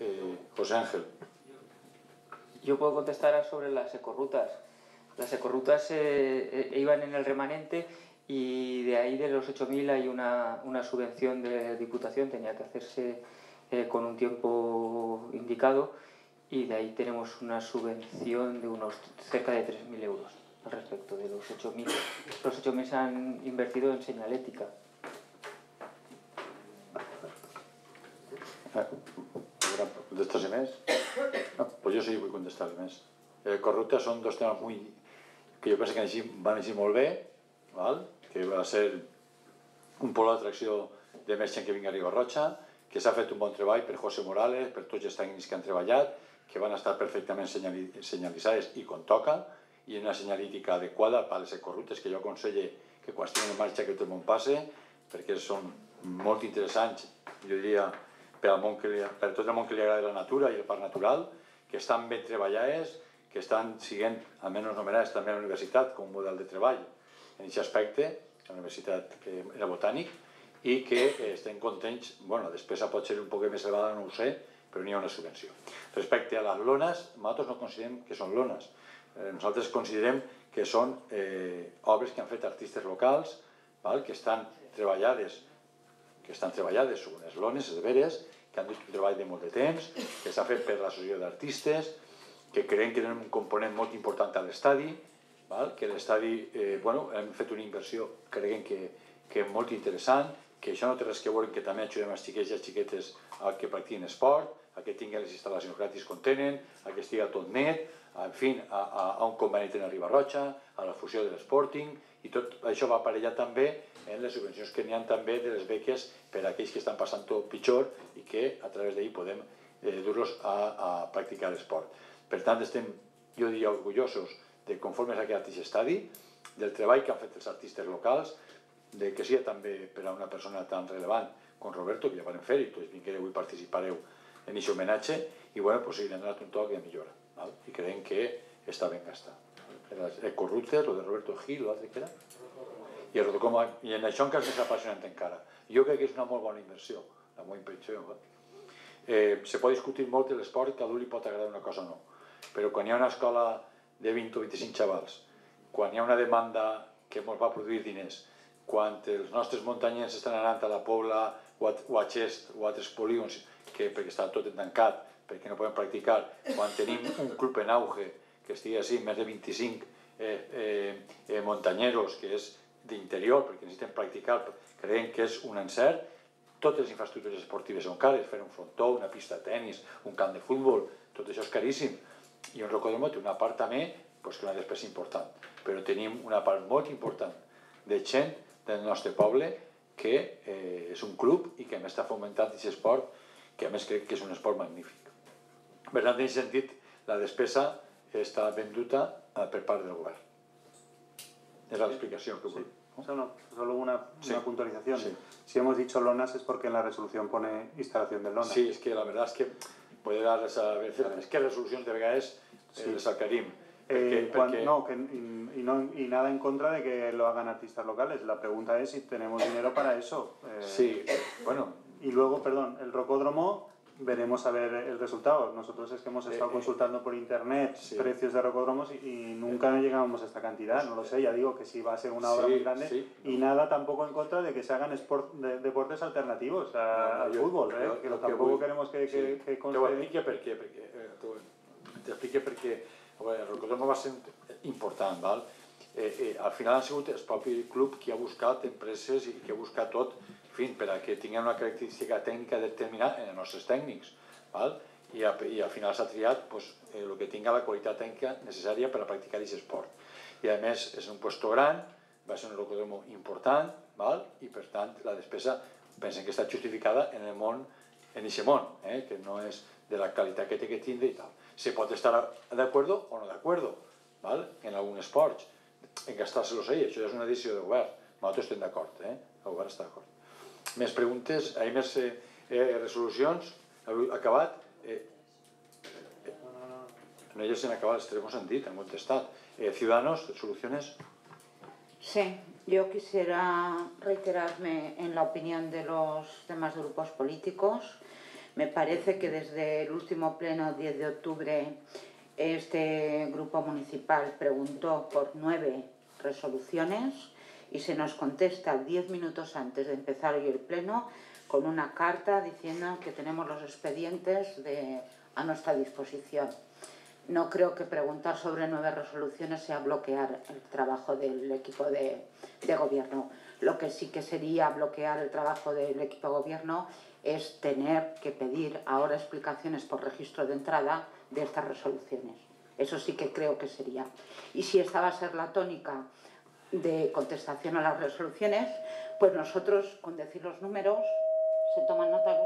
Eh, José Ángel. Yo puedo contestar sobre las ecorrutas. Las ecorrutas eh, eh, iban en el remanente y de ahí de los 8.000 hay una, una, subvención de Diputación, tenía que hacerse eh, con un tiempo indicado y de ahí tenemos una subvención de unos cerca de 3.000 euros al respecto de los 8.000. Los 8.000 se han invertido en señalética. ¿Contestas mes? No, pues jo sí vull contestar més. Eh, corrupte són dos temes muy, que jo penso que van així molt bé, val? que va ser un pol d'atracció de més gent que vingui a Ribarroja, que s'ha fet un bon treball per José Morales, per tots els tècnics que han treballat, que van estar perfectament senyalitzades i com toca, i una senyalítica adequada per les corruptes que jo aconselle que quan estiguin en marxa que tot el món passe, perquè són molt interessants, jo diria, per, al món que li, per tot el món que li agrada la natura i el parc natural, que estan ben treballades, que estan siguent almenys nomenades també a la universitat com un model de treball en aquest aspecte, la universitat que era botànic, i que eh, estem contents, bueno, despesa pot ser un poc més elevada, no ho sé, però n'hi ha una subvenció. Respecte a les lones, nosaltres no considerem que són lones, eh, nosaltres considerem que són eh, obres que han fet artistes locals, val? que estan treballades que estan treballades sobre unes lones, de veres, que han dut un treball de molt de temps, que s'ha fet per l'associació d'artistes, que creiem que tenen un component molt important a l'estadi, que l'estadi, eh, bueno, hem fet una inversió, creiem que, que molt interessant, que això no té res que veure que també ajudem els xiquets i les xiquetes a que practiquin esport, a que tinguin les instal·lacions gratis com tenen, a que estigui tot net, en fi, a, a, a un conveni tenen Ribarroja, a la fusió de l'Sporting, i tot això va aparellar també en les subvencions que n'hi ha també de les beques per a aquells que estan passant tot pitjor i que a través d'ahir podem eh, dur-los a, a practicar l'esport. Per tant, estem, jo diria, orgullosos de conforme s'ha quedat aquest estadi, del treball que han fet els artistes locals, de que sigui també per a una persona tan relevant com Roberto, que ja van fer i tots vinguereu i participareu en aquest homenatge, i bueno, pues sí, li un toc de millora, val? i creiem que està ben gastat. El corrupte, lo de Roberto Gil, l'altre que era, i, el, com, i en això encara és més apassionant encara. Jo crec que és una molt bona inversió, la meva impressió. Eh, se pot discutir molt de l'esport, que a li pot agradar una cosa o no, però quan hi ha una escola de 20 o 25 xavals, quan hi ha una demanda que ens va produir diners, quan els nostres muntanyers estan anant a la Pobla o a, Xest o a altres polígons que, perquè està tot tancat, perquè no poden practicar, quan tenim un club en auge que estigui així, més de 25 eh, eh, eh, montanyeros, que és d'interior, perquè necessitem practicar, creiem que és un encert, totes les infraestructures esportives són cares, fer un frontó, una pista de tennis, un camp de futbol, tot això és caríssim. I un rocòdromo té una part també pues, que una despesa important, però tenim una part molt important de gent del nostre poble que eh, és un club i que a més està fomentant aquest esport, que a més crec que és un esport magnífic. Per tant, en aquest sentit, la despesa està eh, per part del govern. Es la explicación que sí. Solo, solo una, sí. una puntualización. Sí. Si hemos dicho lonas es porque en la resolución pone instalación de lonas. Sí, es que la verdad es que puede dar esa... Es que resolucions de vegades Sí. les sacarim. Eh, perquè, no, que, y, y no, y nada en contra de que lo hagan artistas locales. La pregunta es si tenemos dinero para eso. Eh, Sí, bueno, Y luego, perdón, el rocódromo, veremos a ver el resultado. Nosotros es que hemos estado Eh, eh, consultando por internet sí. precios de rocódromos y, nunca llegamos a esta cantidad. No lo sé, ya digo que sí va a ser una obra Sí, muy grande. sí. Y nada tampoco en contra de que se hagan sport, de- deportes alternativos a- No, no, al jo- fútbol. ¿eh? Que que tampoco vull- queremos que, que, que Te perquè, eh, perquè a veure, el rocòdromo va ser important, val? Eh, eh, al final ha sigut el propi club qui ha buscat empreses i que ha buscat tot fi, per a que tinguin una característica tècnica determinada en els nostres tècnics val? I, a, i al final s'ha triat pues, eh, el que tinga la qualitat tècnica necessària per a practicar aquest esport i a més és un puesto gran va ser un rocòdromo important val? i per tant la despesa pensen que està justificada en el món en aquest món, eh? que no és de la qualitat que té que tindre i tal. Se pot estar d'acord o no d'acord, en algun esport, en gastar-se-los ahí, això és una decisió del govern. Nosaltres estem d'acord, eh? el govern està d'acord. Més preguntes, hi ha més eh, eh, resolucions, acabat, eh, eh, no ellos han acabado, els tres han contestat. Eh, Ciudadanos, soluciones. Sí, yo quisiera reiterarme en la opinión de los demás grupos políticos. Me parece que desde el último pleno 10 de octubre este grupo municipal preguntó por nueve resoluciones y se nos contesta diez minutos antes de empezar hoy el pleno con una carta diciendo que tenemos los expedientes de, a nuestra disposición. No creo que preguntar sobre nueve resoluciones sea bloquear el trabajo del equipo de, de gobierno. Lo que sí que sería bloquear el trabajo del equipo de gobierno es tener que pedir ahora explicaciones por registro de entrada de estas resoluciones. Eso sí que creo que sería. Y si esta va a ser la tónica de contestación a las resoluciones, pues nosotros, con decir los números, se toman nota,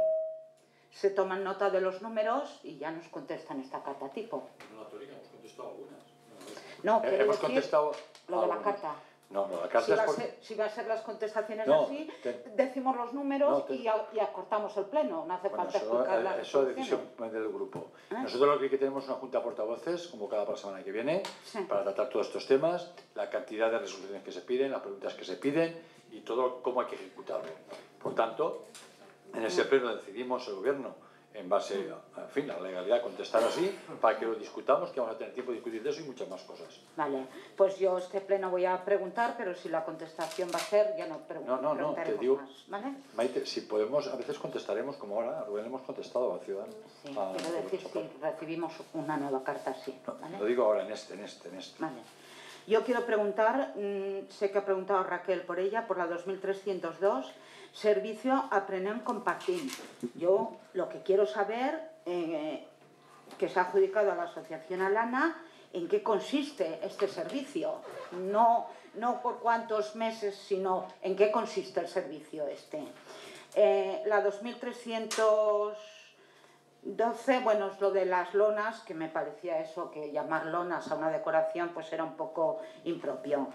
se toman nota de los números y ya nos contestan esta carta tipo. No, la teoría hemos contestado algunas. No, Eh, quiero hemos decir contestado lo de la algunas. carta. No, no, la carta Si es va, a por- ser, si va a ser las contestaciones No, así, te- decimos los números te- y, a- y acortamos el pleno. No hace Bueno, falta eso, explicar eh, las eso es decisión del grupo. ¿Eh? Nosotros lo que que tenemos es una junta de portavoces, convocada para la semana que viene, Sí. para tratar todos estos temas, la cantidad de resoluciones que se piden, las preguntas que se piden y todo cómo hay que ejecutarlo. Por tanto, en ese pleno decidimos el gobierno, en base a, en fin, a la legalidad, contestar así, para que lo discutamos, que vamos a tener tiempo de discutir de eso y muchas más cosas. Vale, pues yo este pleno voy a preguntar, pero si la contestación va a ser, ya no, pregun- No, no, no, te digo- más, ¿vale? Maite, si podemos, a veces contestaremos como ahora, a Rubén hemos contestado a Ciudad. Sí, a- quiero decir si recibimos una nueva carta así, No, ¿vale? Lo digo ahora en este, en este, en este. Vale. Yo quiero preguntar, mm, sé que ha preguntado Raquel por ella, por la 2302, servicio Aprenem Compartim. Yo lo que quiero saber, eh, que se ha adjudicado a la Asociación Alana, en qué consiste este servicio. No, no por cuántos meses, sino en qué consiste el servicio este. Eh, la 2312, bueno, es lo de las lonas, que me parecía eso, que llamar lonas a una decoración pues era un poco impropio.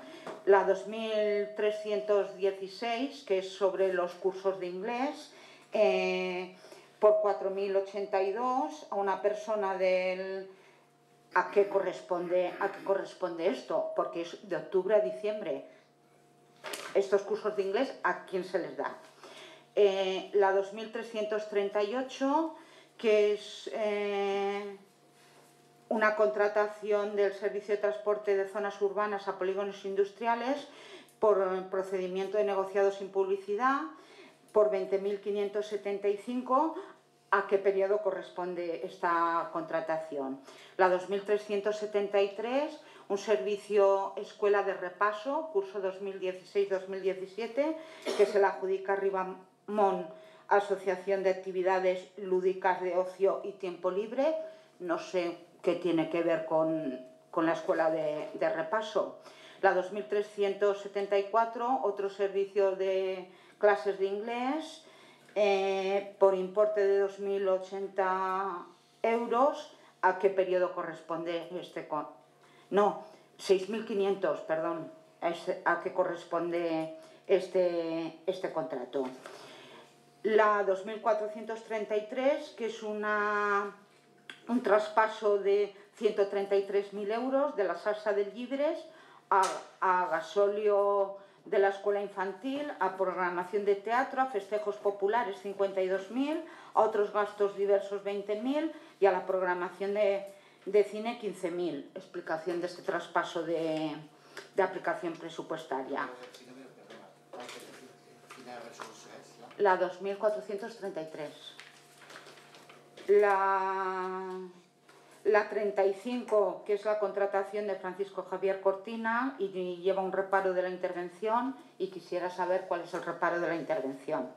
La 2316, que es sobre los cursos de inglés, eh, por 4.082 a una persona del... ¿A qué, corresponde, ¿A qué corresponde esto? Porque es de octubre a diciembre. Estos cursos de inglés, ¿a quién se les da? Eh, la 2338, que es eh, una contratación del servicio de transporte de zonas urbanas a polígonos industriales por procedimiento de negociado sin publicidad, por 20.575. ¿A qué periodo corresponde esta contratación? La 2373, un servicio escuela de repaso, curso 2016-2017, que se la adjudica Ribamón, Asociación de Actividades Lúdicas de Ocio y Tiempo Libre. No sé qué tiene que ver con, con la escuela de, de repaso. La 2374, otro servicio de clases de inglés, eh, por importe de 2.080 euros. ¿A qué periodo corresponde este? con- No, 6.500, perdón. ¿A, qué corresponde este, este contrato? La 2.433, que es una, un traspaso de 133.000 euros de la salsa del Libres a, a gasolio de la escuela infantil, a programación de teatro, a festejos populares 52.000, a otros gastos diversos 20.000 y a la programación de, de cine 15.000. Explicación de este traspaso de, de aplicación presupuestaria. La 2433. La, la 35, que es la contratación de Francisco Javier Cortina y lleva un reparo de la intervención y quisiera saber cuál es el reparo de la intervención.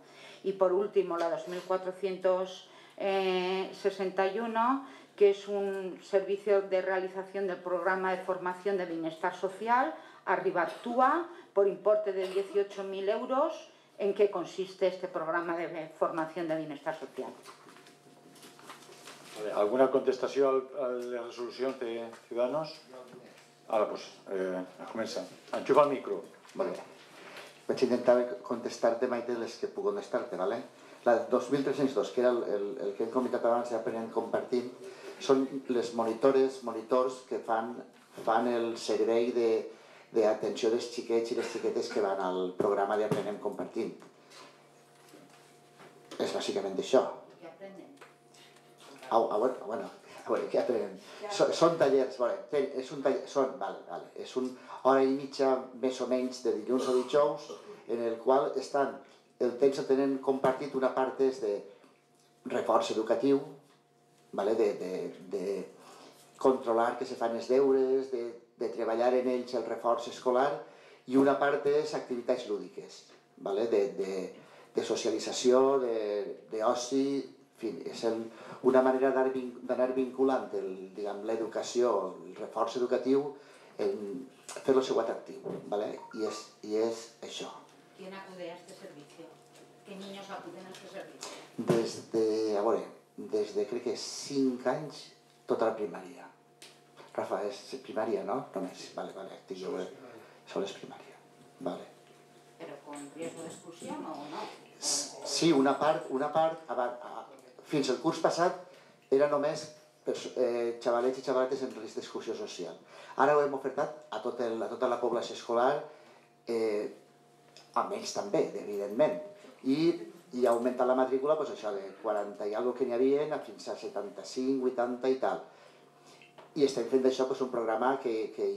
Y por último, la 2461, que es un servicio de realización del programa de formación de bienestar social, Arriba Actúa, por importe de 18.000 euros. ¿En qué consiste este programa de formación de bienestar social? ¿Alguna contestació a les resolucions de Ciudadanos? Ara, doncs, eh, comença. Enxufa el micro. Vale. Vaig intentar contestar-te, Maite, les que puc contestar-te, ¿vale? La 2302, que era el, el, el que hem comentat abans, ja aprenent compartint, són les monitores, monitors que fan, fan el servei de d'atenció dels xiquets i les xiquetes que van al programa d'Aprenem Compartint. És bàsicament això. ¿Qué aprenden? Ah, ah, bueno, bueno, a veure, què aprenem? Són, són tallers, a veure, és un taller, són, vale, vale, és un hora i mitja més o menys de dilluns o dijous en el qual estan, el temps el tenen compartit, una part és de reforç educatiu, vale? de, de, de controlar que se fan els deures, de, de treballar en ells el reforç escolar i una part és activitats lúdiques, vale? de, de, de socialització, de- d'oci, en fi, és el, una manera d'anar vin- d'anar vinculant el, l'educació, el reforç educatiu, en fer-lo seu atractiu, vale? I, és, i és això. ¿Quién acude a este servicio? ¿Qué niños acuden a este servicio? Des de, a veure, des de crec que 5 anys, tota la primària. Rafa, és primària, no? Només, vale, vale, estic jo, eh? Sol és primària, vale. ¿Pero con riesgo de exclusión o no? Sí, una part, una part aba- a, fins al curs passat era només eh, xavalets i xavaletes en risc d'exclusió social. Ara ho hem ofertat a, tot el, a tota la població escolar, eh, amb ells també, evidentment. I, i ha augmentat la matrícula doncs això de 40 i alguna que n'hi havia fins a 75, 80 i tal. I estem fent d'això doncs, un programa que, que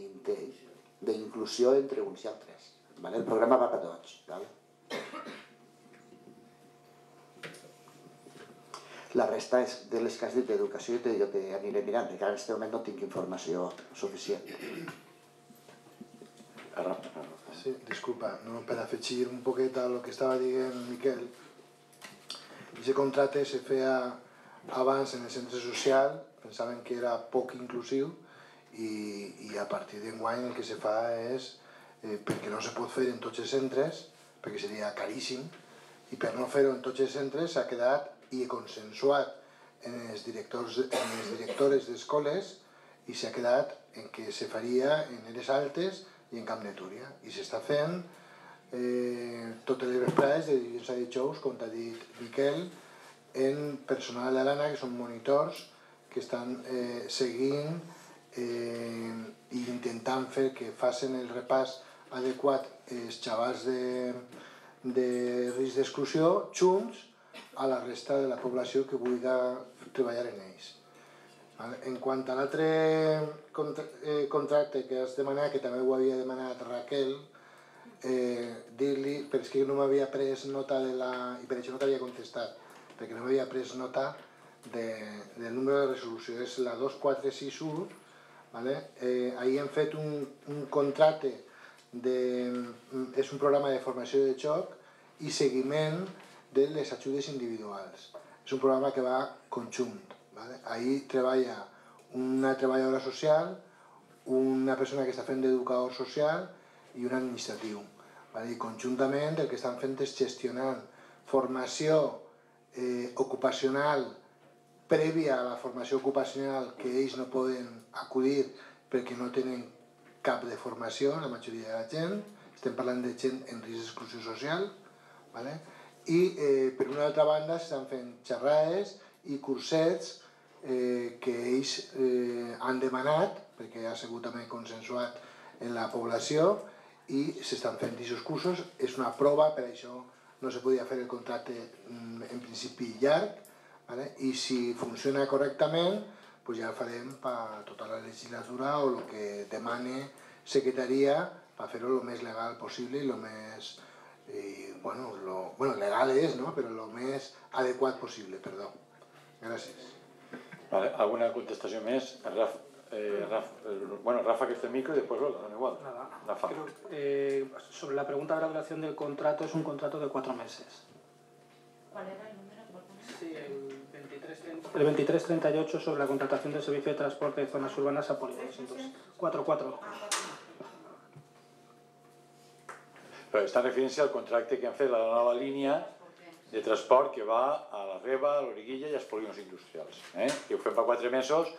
d'inclusió entre uns i altres. Vale? El programa va per tots. Vale? La resta és de les que has dit d'educació i te, jo t'aniré mirant, que ara en aquest moment no tinc informació suficient. Sí, disculpa, no, per afegir un poquet a lo que estava dient Miquel. Aquest contracte se feia abans en el centre social, pensaven que era poc inclusiu i, i a partir d'enguany el que se fa és, eh, perquè no se pot fer en tots els centres, perquè seria caríssim, i per no fer-ho en tots els centres s'ha quedat i consensuat en els directors, en les directores d'escoles i s'ha quedat en que se faria en Eres Altes i en Camp de Túria. I s'està fent eh, totes les vesprades de dilluns a dijous, com t'ha dit Miquel, en personal de l'ANA, que són monitors, que estan eh, seguint eh, i intentant fer que facin el repàs adequat els xavals de, de risc d'exclusió junts a la resta de la població que vulgui treballar en ells. En quant a l'altre eh, contracte que has demanat, que també ho havia demanat Raquel, eh, dir-li, però és que no m'havia pres nota de la... i per això no t'havia contestat, perquè no m'havia pres nota de, del número de resolució, és la 2461, vale? eh, ahir hem fet un, un contracte, de, és un programa de formació de xoc i seguiment de les ajudes individuals. És un programa que va conjunt. Vale? Ahí treballa una treballadora social, una persona que està fent d'educador social i un administratiu. Vale? I conjuntament el que estan fent és gestionant formació eh, ocupacional prèvia a la formació ocupacional que ells no poden acudir perquè no tenen cap de formació, la majoria de la gent, estem parlant de gent en risc d'exclusió social, vale? i eh, per una altra banda s'estan fent xerrades i cursets eh, que ells eh, han demanat, perquè ha sigut també consensuat en la població, i s'estan fent aquests cursos, és una prova, per això no se podia fer el contracte mm, en principi llarg, vale? i si funciona correctament, pues ja el farem per tota la legislatura o el que demane secretaria per fer-ho el més legal possible i el més i, bueno, lo, bueno, legal és, ¿no? però el més adequat possible, perdó. Gràcies. Vale, ¿Alguna contestación más? Rafa, eh, Rafa, eh, bueno, Rafa que está el micro y después Lola, da igual. Nada. Rafa. Creo, eh, sobre la pregunta de la duración del contrato, es un contrato de cuatro meses. ¿Cuál era el número? Sí, el 2330 el 2338 sobre la contratación del servicio de transporte de zonas urbanas a polígonos. Entonces, 44. Però està referència al contracte que han fet la nova línia de transport que va a la Reba, a l'Origuilla i als polígons industrials. Eh? Que ho fem per quatre mesos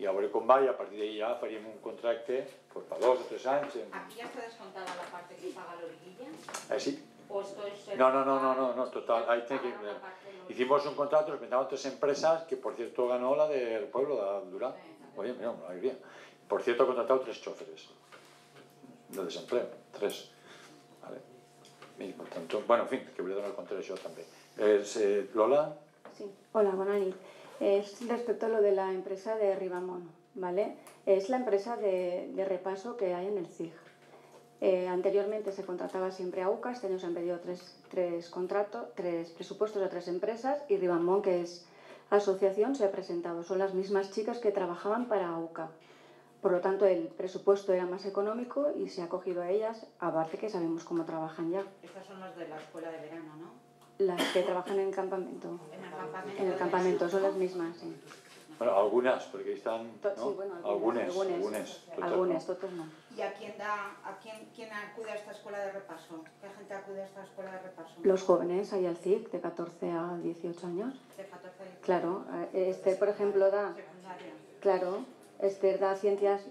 i a veure com va i a partir d'ahir ja faríem un contracte pues, per dos o tres anys. En... ¿Aquí ya está descontada la parte que paga la origuilla? Eh, sí. ¿O esto es No, no, no, no, no, no, total? que... Hicimos un contrato, nos inventaron tres empresas, que por cierto ganó la del pueblo de Aldurá. Oye, mira, una alegría. Por cierto, he contratado tres choferes de desempleo, tres. Vale. Per tant, bueno, en fi, que hauria de donar compte d'això també. És, eh, Lola? Sí. Hola, nit. Es respecto a lo de la empresa de Ribamón, ¿vale? Es la empresa de, de repaso que hay en el CIG. Eh, anteriormente se contrataba siempre a UCA, este año se han pedido tres, tres contratos, tres presupuestos a tres empresas y Ribamón, que es asociación, se ha presentado. Son las mismas chicas que trabajaban para UCA. Por lo tanto, el presupuesto era más económico y se ha cogido a ellas, aparte que sabemos cómo trabajan ya. Estas son las de la escuela de verano, ¿no? Las que trabajan en el campamento. En el campamento. En el campamento son las mismas, sí. Bueno, algunas, perquè estan, To- no? sí, bueno, algunes, algunes, algunes, totes Algunas, no. todos no. ¿Y a quién da, a quién, quién acude a esta escuela de repaso? ¿Qué gente acude a esta escuela de repaso? Los jóvenes, hay al CIC, de 14 a 18 años. De 14 a 18. Claro, eh, Esther, por ejemplo, da, Secundaria. claro, Esther da ciencias,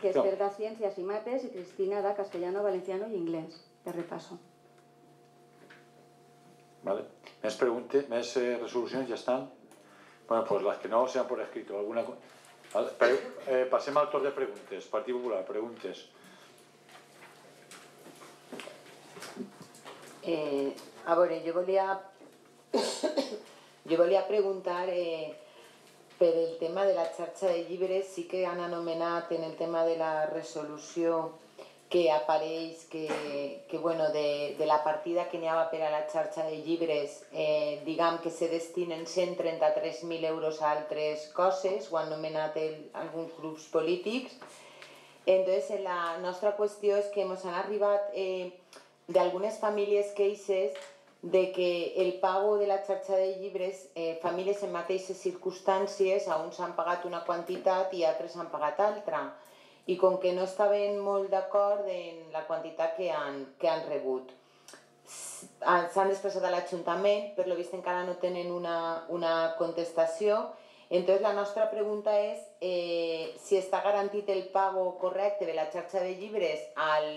que. Esther da ciencias y mates y Cristina da castellano, valenciano y inglés, de repaso. Vale. Més preguntes, més eh, resolucions ja estan? Bueno, pues las que no sean por escrito. Alguna... Pre eh, al torn de preguntes. Partit Popular, preguntes. Eh, a veure, jo volia, jo volia preguntar eh, el tema de la xarxa de llibres, sí que han anomenat en el tema de la resolució que apareix que, que bueno, de, de la partida que n'hi havia per a la xarxa de llibres, eh, diguem que se destinen 133.000 euros a altres coses, ho han anomenat el, alguns grups polítics, entonces, la nostra qüestió és que ens han arribat eh, d'algunes famílies queixes de que el pago de la xarxa de llibres, eh, famílies en mateixes circumstàncies, a uns han pagat una quantitat i altres han pagat altra. I com que no estaven molt d'acord en la quantitat que han, que han rebut. S'han expressat a l'Ajuntament, per lo vist encara no tenen una, una contestació, entonces la nostra pregunta és eh, si està garantit el pago correcte de la xarxa de llibres al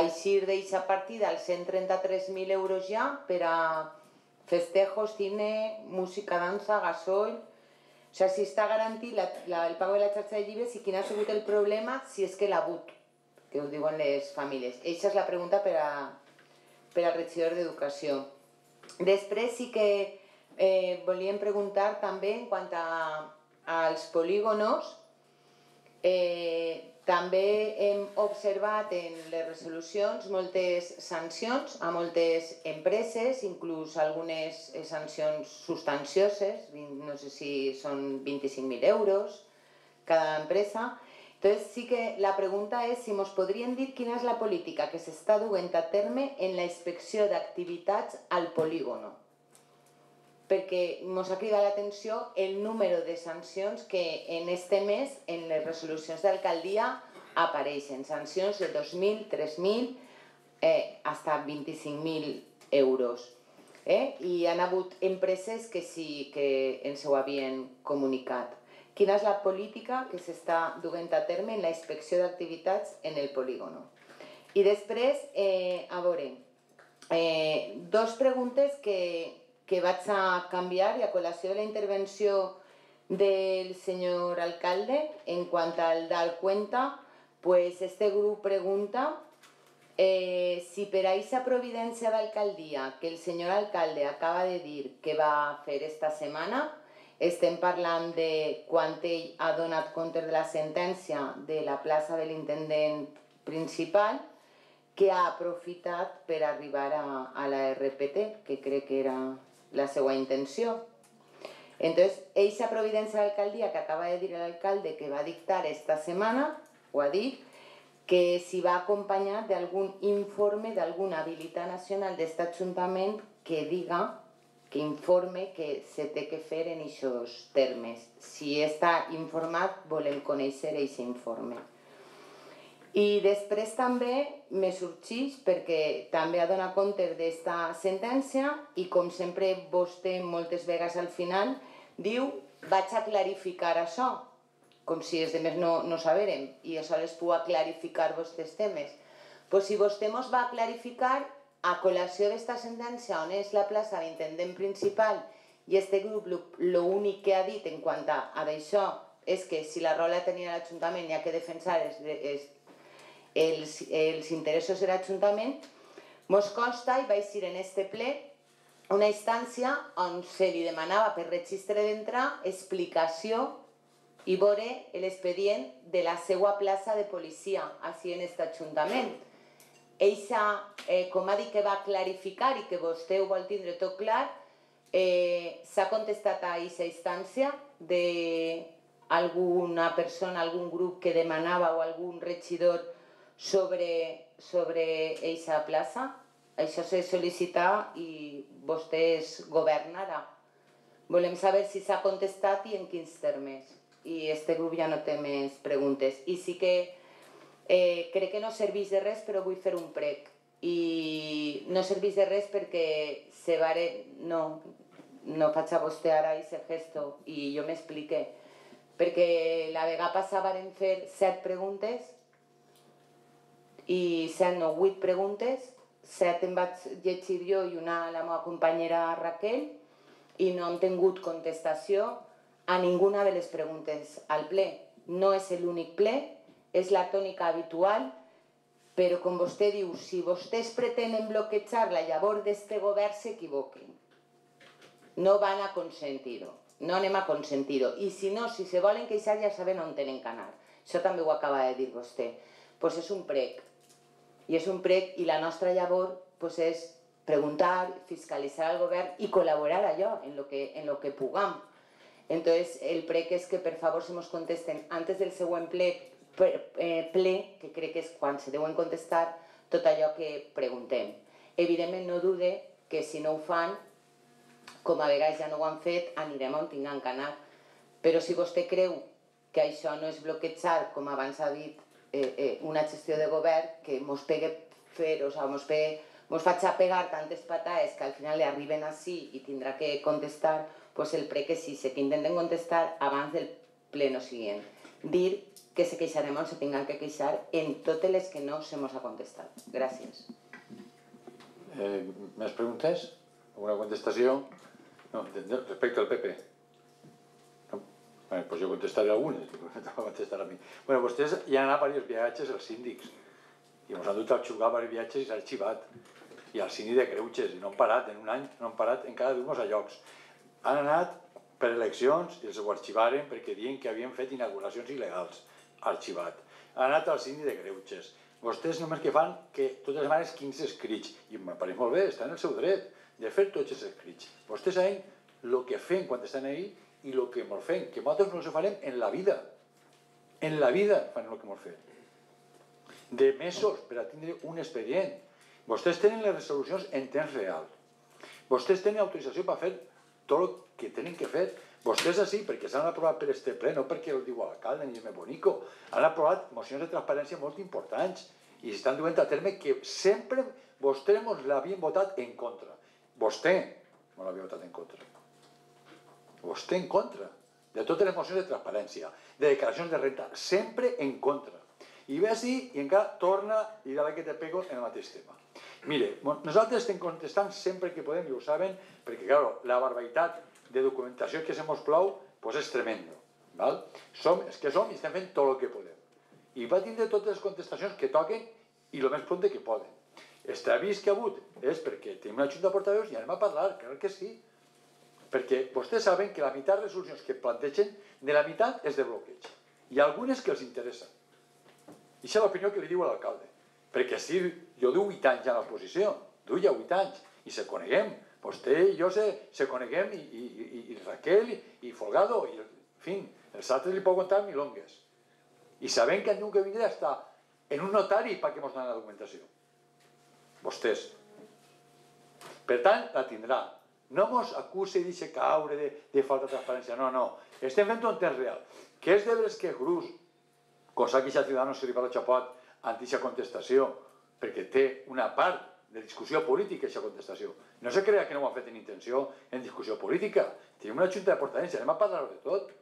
eixir d'eixa partida als 133.000 euros ja per a festejos, cine, música, dansa, gasoil... O sigui, si està garantit la, la, el pago de la xarxa de llibres i quin ha sigut el problema si és que l'ha hagut, que ho diuen les famílies. Eixa és la pregunta per, a, per al regidor d'Educació. Després sí que eh, volíem preguntar també en quant a, als polígonos, eh, també hem observat en les resolucions moltes sancions a moltes empreses, inclús algunes eh, sancions substancioses, no sé si són 25.000 euros cada empresa. Entonces sí que la pregunta és si ens podrien dir quina és la política que s'està duent a terme en la inspecció d'activitats al polígono perquè ens ha cridat l'atenció el número de sancions que en este mes en les resolucions d'alcaldia apareixen. Sancions de 2.000, 3.000, eh, hasta 25.000 euros. Eh? I han hagut empreses que sí que ens ho havien comunicat. Quina és la política que s'està duent a terme en la inspecció d'activitats en el polígono? I després, eh, a veure, eh, dos preguntes que, que vaig a canviar i a col·lació de la intervenció del senyor alcalde en quant al dar cuenta, pues este grup pregunta eh, si per a aquesta providència d'alcaldia que el senyor alcalde acaba de dir que va fer esta setmana, estem parlant de quan ell ha donat compte de la sentència de la plaça de l'intendent principal, que ha aprofitat per arribar a, a la RPT, que crec que era la seva intenció. Entonces, eixa providència d'alcaldia que acaba de dir l'alcalde que va dictar esta setmana, ho ha dit, que si va acompanyat d'algun informe d'alguna habilitat nacional d'este ajuntament que diga, que informe que se té que fer en aquests termes. Si està informat, volem conèixer aquest informe. I després també me sorgeix perquè també ha donat compte d'esta sentència i com sempre vostè moltes vegades al final diu vaig a clarificar això, com si els demés no, no saberem i aleshores puc clarificar vostès temes. Pues si vostè mos va clarificar a col·lació d'esta sentència on és la plaça d'intendent principal i este grup lo, lo únic que ha dit en quant a, a d'això és que si la raó la tenia l'Ajuntament hi ha que defensar els, els, els, els interessos de l'Ajuntament, mos consta i vaig dir en este ple una instància on se li demanava per registre d'entrar explicació i veure l'expedient de la seva plaça de policia, així en aquest ajuntament. Eixa, eh, com ha dit que va clarificar i que vostè ho vol tindre tot clar, eh, s'ha contestat a aquesta instància d'alguna persona, algun grup que demanava o algun regidor sobre, sobre eixa plaça? Això se sol·licita i vostès governarà. Volem saber si s'ha contestat i en quins termes. I este grup ja no té més preguntes. I sí que eh, crec que no serveix de res, però vull fer un prec. I no serveix de res perquè se vare... No, no faig a vostè ara aquest gesto i jo m'explique. Perquè la vegada passada vam fer set preguntes i set no, vuit preguntes set em vaig llegir jo i una la meva companyera Raquel i no hem tingut contestació a ninguna de les preguntes al ple. No és l'únic ple, és la tònica habitual, però com vostè diu, si vostès pretenen bloquejar la llavor d'este govern s'equivoquen. No van a consentir-ho, no anem a consentir-ho. I si no, si se volen queixar ja saben on tenen que anar. Això també ho acaba de dir vostè. Doncs pues és un prec i és un prec i la nostra llavor pues, és preguntar, fiscalitzar al govern i col·laborar allò en lo que, en lo que pugam. Entonces, el prec és que per favor se nos contesten antes del següent ple, eh, ple, que crec que és quan se deuen contestar tot allò que preguntem. Evidentment no dude que si no ho fan, com a vegades ja no ho han fet, anirem on tinguem anar. Però si vostè creu que això no és bloquejar, com abans ha dit eh, eh, una gestió de govern que mos pegue fer, o sigui, mos, pegue, mos faig a pegar tantes patades que al final li arriben així i tindrà que contestar, pues el pre que sí, se que intenten contestar abans del pleno siguiente. Dir que se queixarem on se tingan que queixar en totes les que no se mos ha contestat. Gràcies. Eh, més preguntes? Alguna contestació? No, respecte al PP. Bueno, pues jo contestaré algunes, va contestar a mi. Bueno, vostès hi han anat diversos viatges els síndics, i ens han dut a jugar diversos viatges i s'ha arxivat. I al síndic de Creuches, i no han parat, en un any no han parat en cada d'un a llocs. Han anat per eleccions i els ho arxivaren perquè diuen que havien fet inauguracions il·legals. Arxivat. Han anat al síndic de Creuches. Vostès només que fan que totes les setmanes 15 escrits, i em pareix molt bé, estan en el seu dret de fer tots els escrits. Vostès saben el que fem quan estan ahí i el que ens fem, que nosaltres no ho farem en la vida. En la vida fan el que ens fem. De mesos per a tindre un expedient. Vostès tenen les resolucions en temps real. Vostès tenen autorització per fer tot el que tenen que fer. Vostès així, perquè s'han aprovat per este ple, no perquè ho diu l'alcalde ni és més bonico, han aprovat mocions de transparència molt importants i estan duent a terme que sempre vostès ens l'havien votat en contra. Vostè no l'havia votat en contra vostè en contra de totes les mocions de transparència, de declaracions de renta, sempre en contra. I ve així i encara torna i la que te pego en el mateix tema. Mire, nosaltres estem contestant sempre que podem, i ho saben, perquè, claro, la barbaritat de documentació que se mos plou pues és tremendo. Val? Som els que som i estem fent tot el que podem. I va tindre totes les contestacions que toquen i el més pronte que poden. Este avís que ha hagut és perquè tenim una junta de portaveus i anem a parlar, clar que sí. Perquè vostès saben que la meitat de resolucions que plantegen, de la meitat és de bloqueig. Hi ha algunes que els interessen. I això és l'opinió que li diu a l'alcalde. Perquè si jo du 8 anys a l'oposició, du ja 8 anys, i se coneguem, vostè i jo se, se coneguem, i, i, i, i Raquel, i, i Folgado, i, en fi, els altres li puc contar milongues. I sabem que han que vindre hasta en un notari perquè ens donen la documentació. Vostès. Per tant, la tindrà. No mos acuse i dice caure de, de falta de transparència, no, no. Estem fent un temps real. Que és de veres que Grus, cosa que ja Ciudadanos se li parla xapot anti aquesta contestació, perquè té una part de discussió política aquesta contestació. No se crea que no ho han fet en intenció en discussió política. Tenim una junta de portadència, anem a parlar de tot.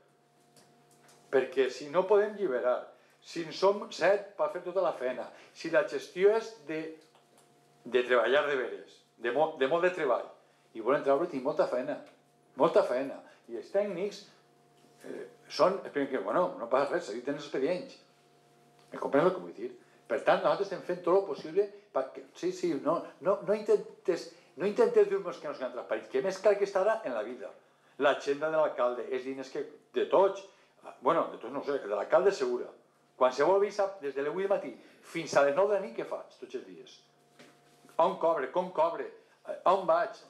Perquè si no podem lliberar, si en som set per fer tota la feina, si la gestió és de, de treballar de veres, de, mo, de molt de treball, i volen treure-t'hi molta feina, molta feina. I els tècnics eh, són, que, bueno, no passa res, seguir tenen expedients. Me comprens el que vull dir? Per tant, nosaltres estem fent tot el possible perquè, sí, sí, no, no, no intentes no intentes dir-nos que no són transparents, que més clar que estarà en la vida. L'agenda de l'alcalde, és diners que de tots, bueno, de tots no sé, de l'alcalde segura. Qualsevol vi sap des de les 8 del matí fins a les 9 de nit què faig tots els dies. On cobre, com cobre, on vaig,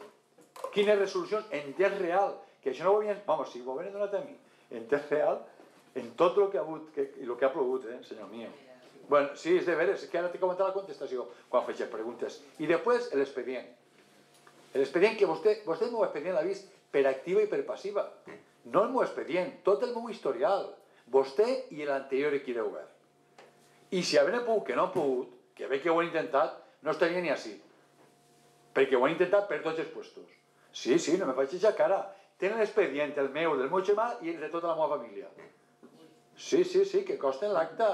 quines resolucions en temps real, que això no ho havien, vamos, si ho havien donat a mi, en temps real, en tot el que ha hagut, que, i el que ha plogut, eh, senyor. Bueno, sí, és de veres, que ara t'he comentat la contestació quan faig les preguntes. I després l'expedient. L'expedient que vostè, vostè el meu expedient l'ha vist per activa i per passiva. No el meu expedient, tot el meu historial. Vostè i l'anterior equip de govern. I si havent pogut que no ha pogut, que ve que ho han intentat, no estaria ni així. Perquè ho han intentat per tots els puestos. Sí, sí, no me faig així cara. Tenen l'expedient, el meu, del meu germà i de tota la meva família. Sí, sí, sí, que costen l'acte.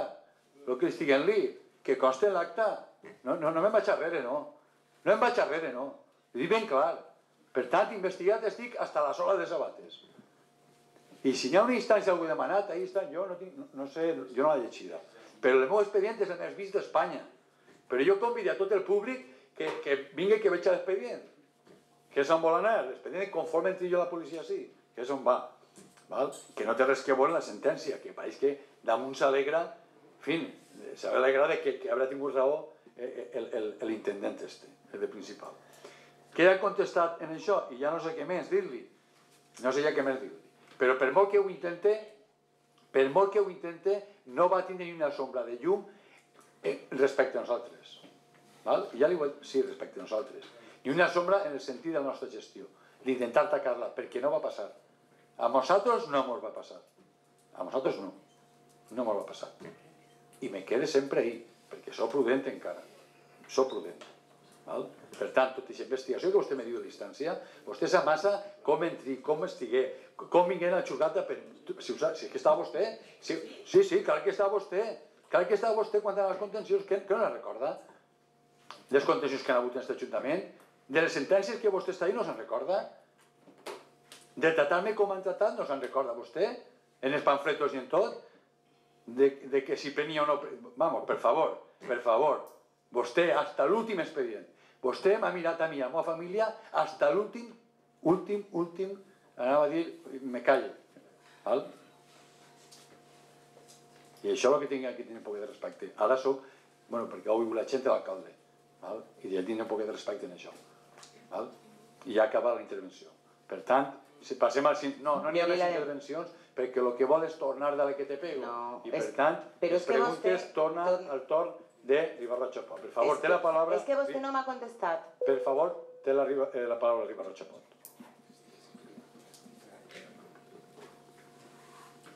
El que estiguen li, que costen l'acte. No, no, no me'n vaig arrere, no. No em vaig arrere, no. Ho dic ben clar. Per tant, investigat estic hasta la sola de sabates. I si hi ha una instància algú demanat, ahí està, jo no, tinc, no, no sé, jo no l'he llegida. Però el meu expedient és el més vist d'Espanya. Però jo convido a tot el públic que, que vingui que veig l'expedient. Que és on vol anar, l'expedient conforme entri jo la policia sí, que és on va. Val? Que no té res que veure la sentència, que pareix que damunt s'alegra, en fi, s'alegra de que, que haurà tingut raó l'intendent este, el de principal. Què ha contestat en això? I ja no sé què més dir-li. No sé ja què més dir-li. Però per molt que ho intente, per molt que ho intente, no va tindre ni una sombra de llum eh, respecte a nosaltres. Val? I ja li vull... Sí, respecte a nosaltres. Ni una sombra en el sentit de la nostra gestió. D'intentar atacar-la, perquè no va passar. A nosaltres no ens va passar. A nosaltres no. No ens va passar. I me quede sempre ahí, perquè sóc prudent encara. Sóc prudent. Val? Per tant, tota aquesta investigació que vostè me diu a distància, vostè s'amassa com entri, com estigué, com vinguent al xugat de pen... Si, us, si és que estava vostè, si, sí, sí, clar que estava vostè, clar que estava vostè quan anaven les contencions, que, que no la recorda? Les contencions que han hagut en aquest Ajuntament, de les sentències que vostè està ahí no se'n recorda? De tratar-me com han tratat no se'n recorda vostè? En els pamfletos i en tot? De, de que si prenia o no... Vamos, per favor, per favor, vostè, hasta l'últim expedient, Vostè m'ha mirat a mi, a la meva família, hasta l'últim, últim, últim, anava a dir, me calle. Val? I això és el que tinc que tenir un poc de respecte. Ara soc, bueno, perquè ho la gent de l'alcalde, i ja tinc un poc de respecte en això. Val? I ja acaba la intervenció. Per tant, si passem al... No, no n'hi ha més intervencions, perquè el que vol és tornar de la que te pego. No, I per és, tant, les preguntes vostè, torna tot... al torn de Ribarro Chapot. Per favor, és té la paraula... És que vostè no m'ha contestat. Per favor, té la, eh, la paraula Ribarro Chapot.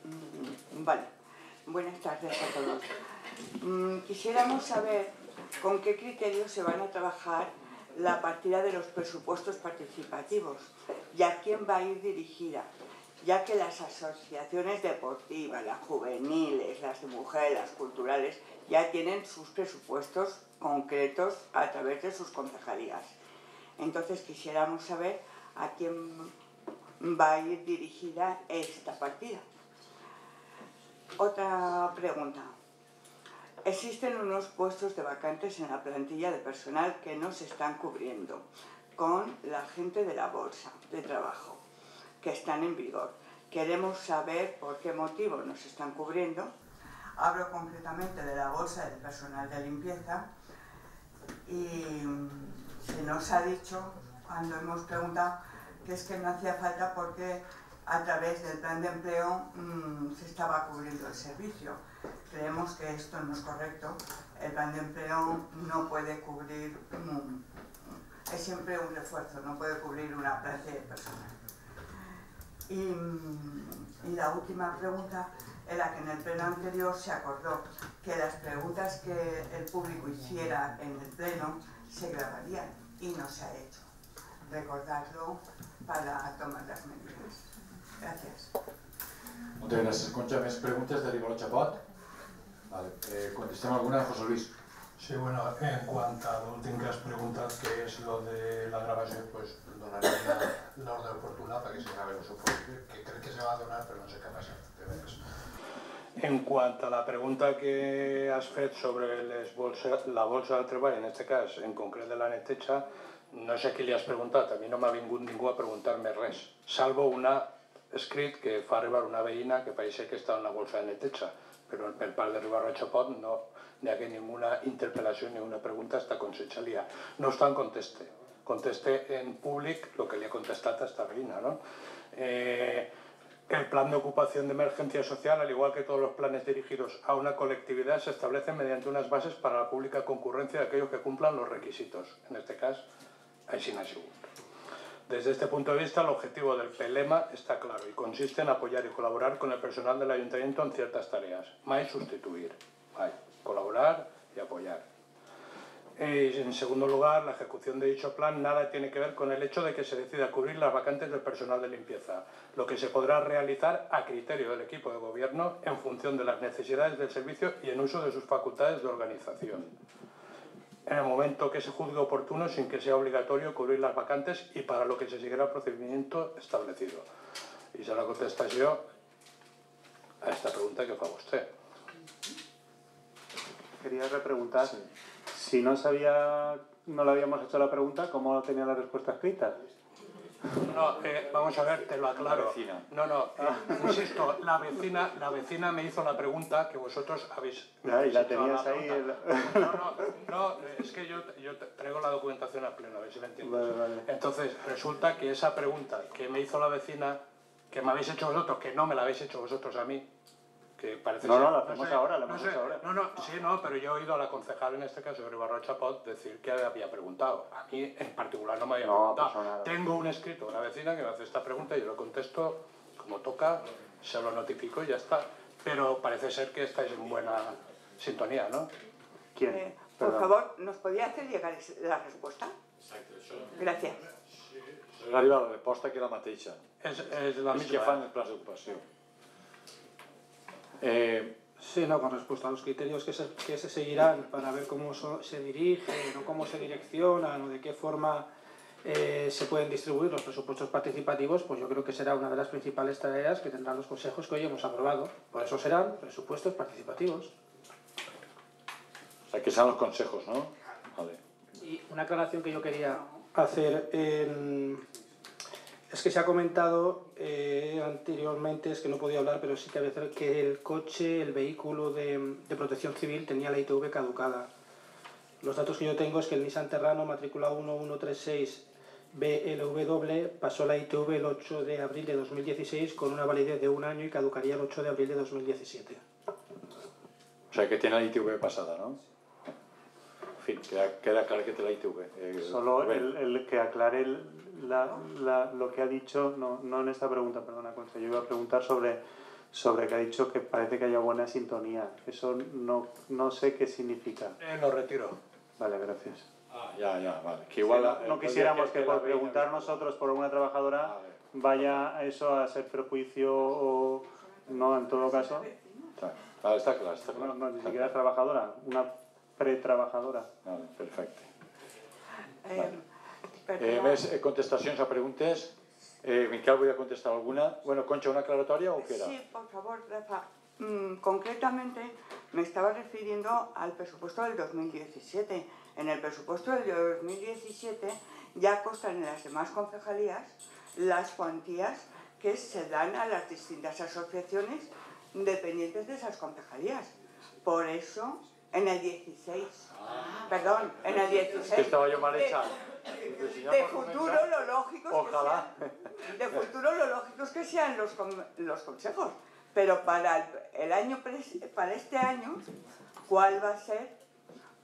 Mm, vale. Buenas tardes a todos. Mm, quisiéramos saber con qué criterios se van a trabajar la partida de los presupuestos participativos y a quién va a ir dirigida, ya que las asociaciones deportivas, las juveniles, las de mujeres, las culturales, ya tienen sus presupuestos concretos a través de sus concejalías. Entonces quisiéramos saber a quién va a ir dirigida esta partida. Otra pregunta. Existen unos puestos de vacantes en la plantilla de personal que no se están cubriendo con la gente de la bolsa de trabajo que están en vigor. Queremos saber por qué motivo no se están cubriendo. Hablo concretamente de la bolsa del personal de limpieza y se nos ha dicho cuando hemos preguntado que es que no hacía falta porque a través del plan de empleo mmm, se estaba cubriendo el servicio. Creemos que esto no es correcto. El plan de empleo no puede cubrir, es siempre un refuerzo, no puede cubrir una plantilla de personal. Y, y, la última pregunta era que en el pleno anterior se acordó que las preguntas que el público hiciera en el pleno se grabarían y no se ha hecho. Recordarlo para tomar las medidas. Gràcies. Moltes gràcies, Concha. Més preguntes de Chapot? Vale. Eh, contestem alguna de José Luis. Sí, bueno, en cuanto a lo último que has preguntado, que es lo de la grabación, pues donaré la, la orden oportuna para que se grabe los soportes, que creo que se va a donar, pero no sé qué pasa. En cuanto a la pregunta que has fet sobre les bolsa, la bolsa del treball, en este cas, en concret de la neteja, no sé qui li has preguntat, a mi no m'ha vingut ningú a preguntar-me res, salvo una escrit que fa arribar una veïna que pareix que està en la bolsa de neteja, però per part de Ribarra Chapot no hi ninguna interpel·lació ni una pregunta hasta conselleria. No obstant, conteste. Conteste en públic lo que li he contestat a esta veïna, ¿no? Eh, el plan de ocupación de emergencia social, al igual que todos los planes dirigidos a una colectividad, se establece mediante unas bases para la pública concurrencia de aquellos que cumplan los requisitos. En este caso, així ha sigut. Desde este punto de vista, el objetivo del PELEMA está claro y consiste en apoyar y colaborar con el personal del ayuntamiento en ciertas tareas. Más sustituir, más colaborar y apoyar. Y en segundo lugar, la ejecución de dicho plan nada tiene que ver con el hecho de que se decida cubrir las vacantes del personal de limpieza, lo que se podrá realizar a criterio del equipo de gobierno en función de las necesidades del servicio y en uso de sus facultades de organización en el momento que se juzgue oportuno sin que sea obligatorio cubrir las vacantes y para lo que se seguirá el procedimiento establecido. Y será la contestación a esta pregunta que fue a usted. Quería repreguntar, si no sabía, no le habíamos hecho la pregunta, ¿cómo tenía la respuesta escrita? No, eh, vamos a ver, te lo aclaro. No, no, eh, insisto, la vecina, la vecina me hizo la pregunta que vosotros habéis. Ya, y la tenías ahí. El... No, no, no, es que yo, yo traigo la documentación a pleno, a ver si me entiendes. Vale, vale. Entonces, resulta que esa pregunta que me hizo la vecina, que me habéis hecho vosotros, que no me la habéis hecho vosotros a mí, que parece no, ser, no, la hacemos sé, ahora, la no hemos hecho ahora. No, no, sí, no, pero yo he oído a la concejal, en este caso, Ribarro Chapot, decir que había preguntado. A mí, en particular, no me había No, preguntado. pasó nada. Tengo un escrito una vecina que me hace esta pregunta y yo lo contesto como toca, se lo notifico y ya está. Pero parece ser que estáis en buena sintonía, ¿no? ¿Quién? Eh, por Perdón. favor, ¿nos podría hacer llegar la respuesta? Gracias. Arriba la resposta que la mateixa. És, és la És que misma. fan els plans d'ocupació. Eh, Sí, no, con respecto a los criterios que se, que se seguirán para ver cómo so- se dirigen o cómo se direccionan o de qué forma eh, se pueden distribuir los presupuestos participativos, pues yo creo que será una de las principales tareas que tendrán los consejos que hoy hemos aprobado. Por eso serán presupuestos participativos. o sea, que sean los consejos, ¿no? Vale. Y una aclaración que yo quería hacer en- es que se ha comentado eh, anteriormente, es que no podía hablar, pero sí que había que decir que el coche, el vehículo de, de protección civil tenía la ITV caducada. Los datos que yo tengo es que el Nissan Terrano matriculado 1136 BLW pasó la ITV el 8 de abril de 2016 con una validez de un año y caducaría el 8 de abril de 2017. O sea, que tiene la ITV pasada, ¿no? En fin, queda, queda claro que tiene la ITV. Eh, Solo el, el que aclare el- la- la- lo que ha dicho, no, no en esta pregunta, perdona, Concha, yo iba a preguntar sobre, sobre que ha dicho que parece que haya buena sintonía. Eso no, no sé qué significa. Eh, lo retiro. Vale, gracias. Ah, ya, ya, vale. Que Sí, igual... no, no quisiéramos que, la por veina- preguntar nosotros por una trabajadora vaya a eso a ser perjuicio o no, en todo caso. Está, vale, está claro, está claro. No, no, ni siquiera trabajadora, una pre-trabajadora. Vale, perfecte. Eh, Eh, més eh, contestacions a preguntes? Eh, Miquel, voy a contestar alguna. Bueno, Concha, ¿una aclaratoria o qué era? Sí, por favor, Rafa. Mm, concretamente, me estaba refiriendo al presupuesto del 2017. En el presupuesto del 2017 ya constan en las demás concejalías las cuantías que se dan a las distintas asociaciones dependientes de esas concejalías. Por eso, en el 16, perdón, en el 16... Que estaba yo mal de- hecha. De futuro lo lógico es que Ojalá. sean- de futuro lo lógico es que sean los, los consejos pero para el, el año para este año cuál va a ser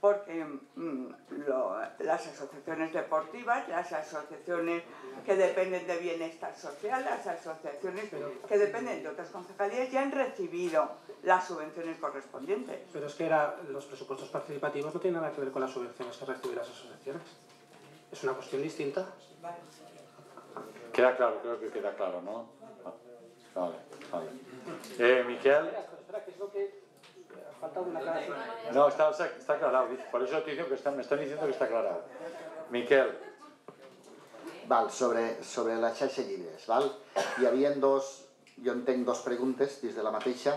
porque mm, lo- las asociaciones deportivas las asociaciones que dependen de bienestar social las asociaciones que dependen de otras concejalías ya han recibido las subvenciones correspondientes Pero es que era, los presupuestos participativos no tienen nada que ver con las subvenciones que reciben las asociaciones. Es una cuestión distinta. Queda claro, creo que queda claro, ¿no? Vale, vale. Eh, Miquel, Espera, que es lo que ha faltado una aclaración. no, está, está, aclarado. Por eso te digo que está, me están diciendo que está aclarado. Miquel, Val, sobre, sobre la xarxa llibres, val? Hi havia dos, jo entenc dos preguntes dins de la mateixa.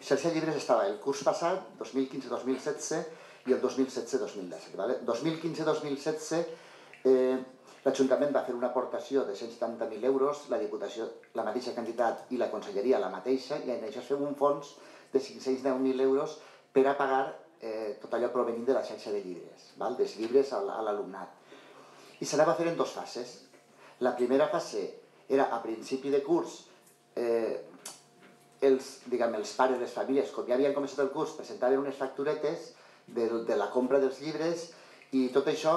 Xarxa llibres estava el curs passat, 2015-2017, i el 2017-2017, vale? 2015-2017 Eh, L'Ajuntament va fer una aportació de 170.000 euros, la Diputació la mateixa quantitat i la Conselleria la mateixa, i en això es feu un fons de 510.000 euros per a pagar eh, tot allò provenint de la xarxa de llibres, val? dels llibres a l'alumnat. I s'anava a fer en dues fases. La primera fase era a principi de curs, eh, els, diguem, els pares, les famílies, com ja havien començat el curs, presentaven unes facturetes de, de la compra dels llibres i tot això,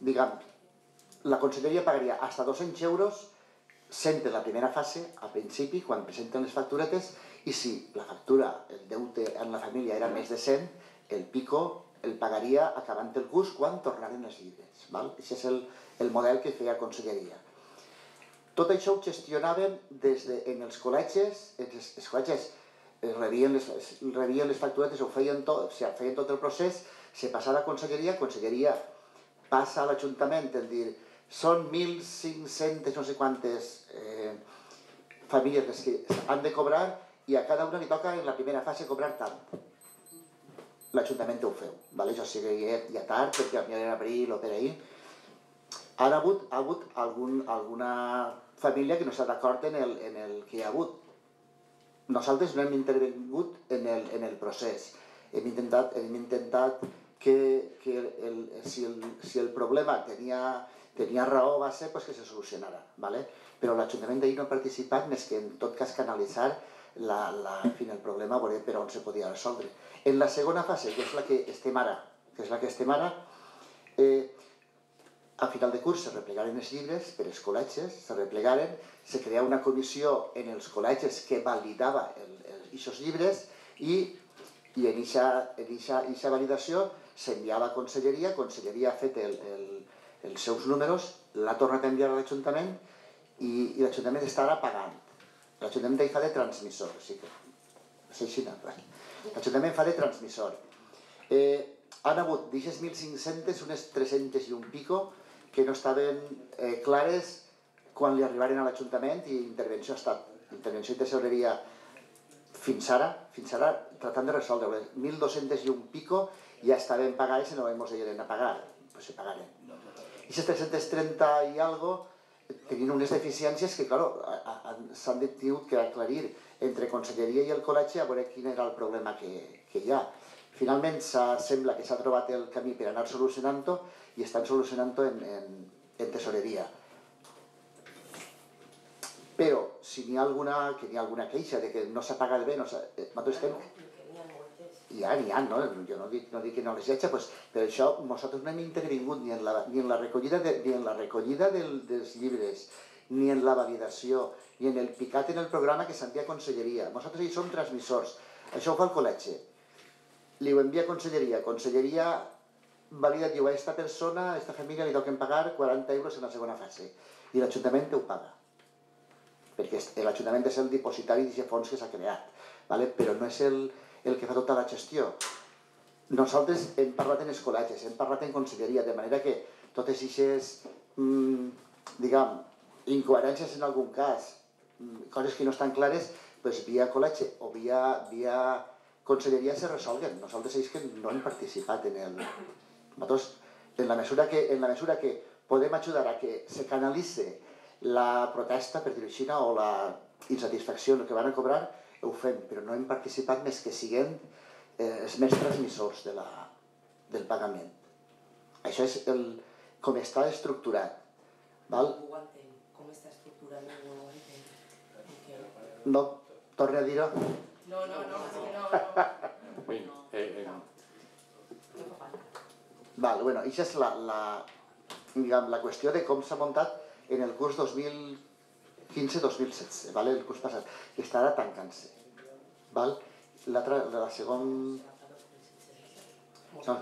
diguem, la conselleria pagaria hasta 200 euros sempre la primera fase, al principi, quan presenten les facturetes, i si la factura, el deute en la família era més de 100, el pico el pagaria acabant el curs quan tornaren els llibres. Val? Aquest és el, el model que feia Conselleria. Tot això ho gestionaven des de, en els col·legis, els, els col·legis rebien les, rebien les facturetes, ho feien tot, o sigui, feien tot el procés, se passava a Conselleria, Conselleria passa a l'Ajuntament el dir són 1.500 no sé quantes eh, famílies les que han de cobrar i a cada una li toca en la primera fase cobrar tant. L'Ajuntament ho feu, vale? jo sé que ja tard, perquè a mi era abril o per ahir. Ha hagut, ha hagut algun, alguna família que no està d'acord en, el, en el que hi ha hagut. Nosaltres no hem intervingut en el, en el procés. Hem intentat, hem intentat que, que el, si, el, si el problema tenia tenia raó va ser pues, que se solucionara, ¿vale? però l'Ajuntament d'ahir no ha participat més que en tot cas canalitzar la, la, en fin, el problema, veure per on se podia resoldre. En la segona fase, que és la que estem ara, que és la que estem ara, eh, a final de curs se replegaren els llibres per els col·legis, se replegaren, se crea una comissió en els col·legis que validava aquests llibres i, i en aquesta validació s'enviava a Conselleria, Conselleria ha fet el, el, els seus números, l'ha tornat a enviar a l'Ajuntament i, i l'Ajuntament està ara pagant. L'Ajuntament fa de transmissor, sigui que... És així, no? L'Ajuntament fa de transmissor. Eh, han hagut d'aquestes 1.500 unes 300 i un pico que no estaven eh, clares quan li arribaren a l'Ajuntament i intervenció ha estat, intervenció i tesoreria fins ara, fins ara tratant de resoldre 1.200 i un pico ja estaven pagades i no ens eren a pagar, pues se pagaren. I aquestes 330 i algo tenien unes deficiències que, claro, s'han tingut que aclarir entre Conselleria i el col·legi a veure quin era el problema que, que hi ha. Finalment sembla que s'ha trobat el camí per anar solucionant-ho i estan solucionant-ho en, en, en tesoreria. Però si n'hi ha alguna, que n'hi alguna queixa de que no s'ha pagat bé, no eh, nosaltres estem hi ha, n'hi ha, no? jo no dic, no dic que no les hagi, pues, per això nosaltres no hem intervingut ni en la, ni en la recollida, de, ni en la recollida del, dels llibres, ni en la validació, ni en el picat en el programa que s'envia a Conselleria. Nosaltres hi som transmissors. Això ho fa el col·legi. Li ho envia a Conselleria. Conselleria valida, diu, a aquesta persona, a aquesta família li toquen pagar 40 euros en la segona fase. I l'Ajuntament ho paga. Perquè l'Ajuntament és el dipositari d'aquest fons que s'ha creat. ¿vale? Però no és el, el que fa tota la gestió. Nosaltres hem parlat en els col·legis, hem parlat en conselleria, de manera que totes aquestes, mmm, diguem, incoherències en algun cas, mm, coses que no estan clares, pues via col·legi o via, via conselleria se resolguen. Nosaltres és que no hem participat en el... Nosaltres, en la mesura que, en la mesura que podem ajudar a que se canalitze la protesta, per dir-ho així, o la insatisfacció que van a cobrar, ho fem, però no hem participat més que siguem eh, els més transmissors de la, del pagament. Això és el, com està estructurat. Val? Com està estructurat? No ho entenc. No, torna a dir-ho. No, no, no, és que no, no. Eh, eh. Val, bueno, això és la, la, diguem, la qüestió de com s'ha muntat en el curs 2015-2016, vale? el curs passat, que està ara tancant-se. Val? L'altra, la segon... No,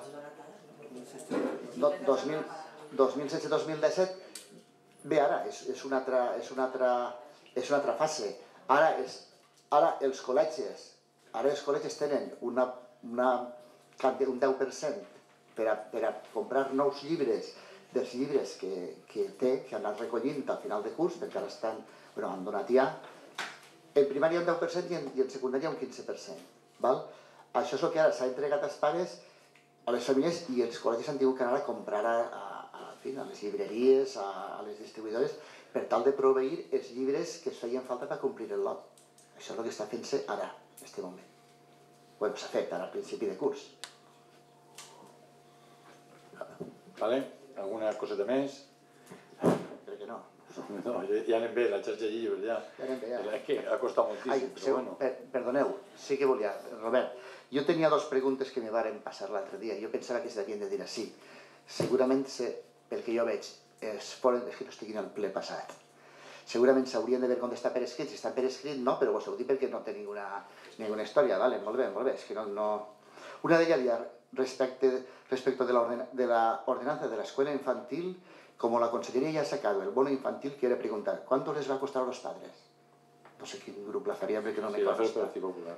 2016-2017 bé ara, és, és, una altra, és, una altra, és una altra fase. Ara, és, ara els col·legis, ara els col·legis tenen una, una, un 10% per a, per a comprar nous llibres dels llibres que, que té, que han anat recollint al final de curs, perquè ara estan, bueno, han donat ja, en primària un 10% i en, i en secundària un 15%. Val? Això és el que ara s'ha entregat als pares, a les famílies i els col·legis han tingut que anar a comprar a, a, a fi, a les llibreries, a, a les distribuïdores, per tal de proveir els llibres que es feien falta per complir el lot. Això és el que està fent-se ara, en aquest moment. Bueno, s'ha fet ara al principi de curs. Vale? Alguna coseta més? Crec que no. No, ja, anem bé, la xarxa de llibres, ja. Ja anem bé, ja. És que ha costat moltíssim, Ai, però seu, bueno. per, perdoneu, sí que volia, Robert, jo tenia dos preguntes que me varen passar l'altre dia. Jo pensava que s'havien de dir així. Segurament, se, pel que jo veig, es foren, és que no estic en el ple passat. Segurament s'haurien d'haver contestat per escrit, si estan per escrit no, però vos heu dit perquè no té ninguna, ninguna història, vale, molt bé, molt bé, és que no... no... Una d'elles respecte, respecto de la, ordena, de de la escuela infantil, como la Consellería ya ha sacado el bono infantil, quiere preguntar, ¿cuánto les va a costar a los padres? No sé quin grup la faria perquè no Sí, me consta. Partido Popular.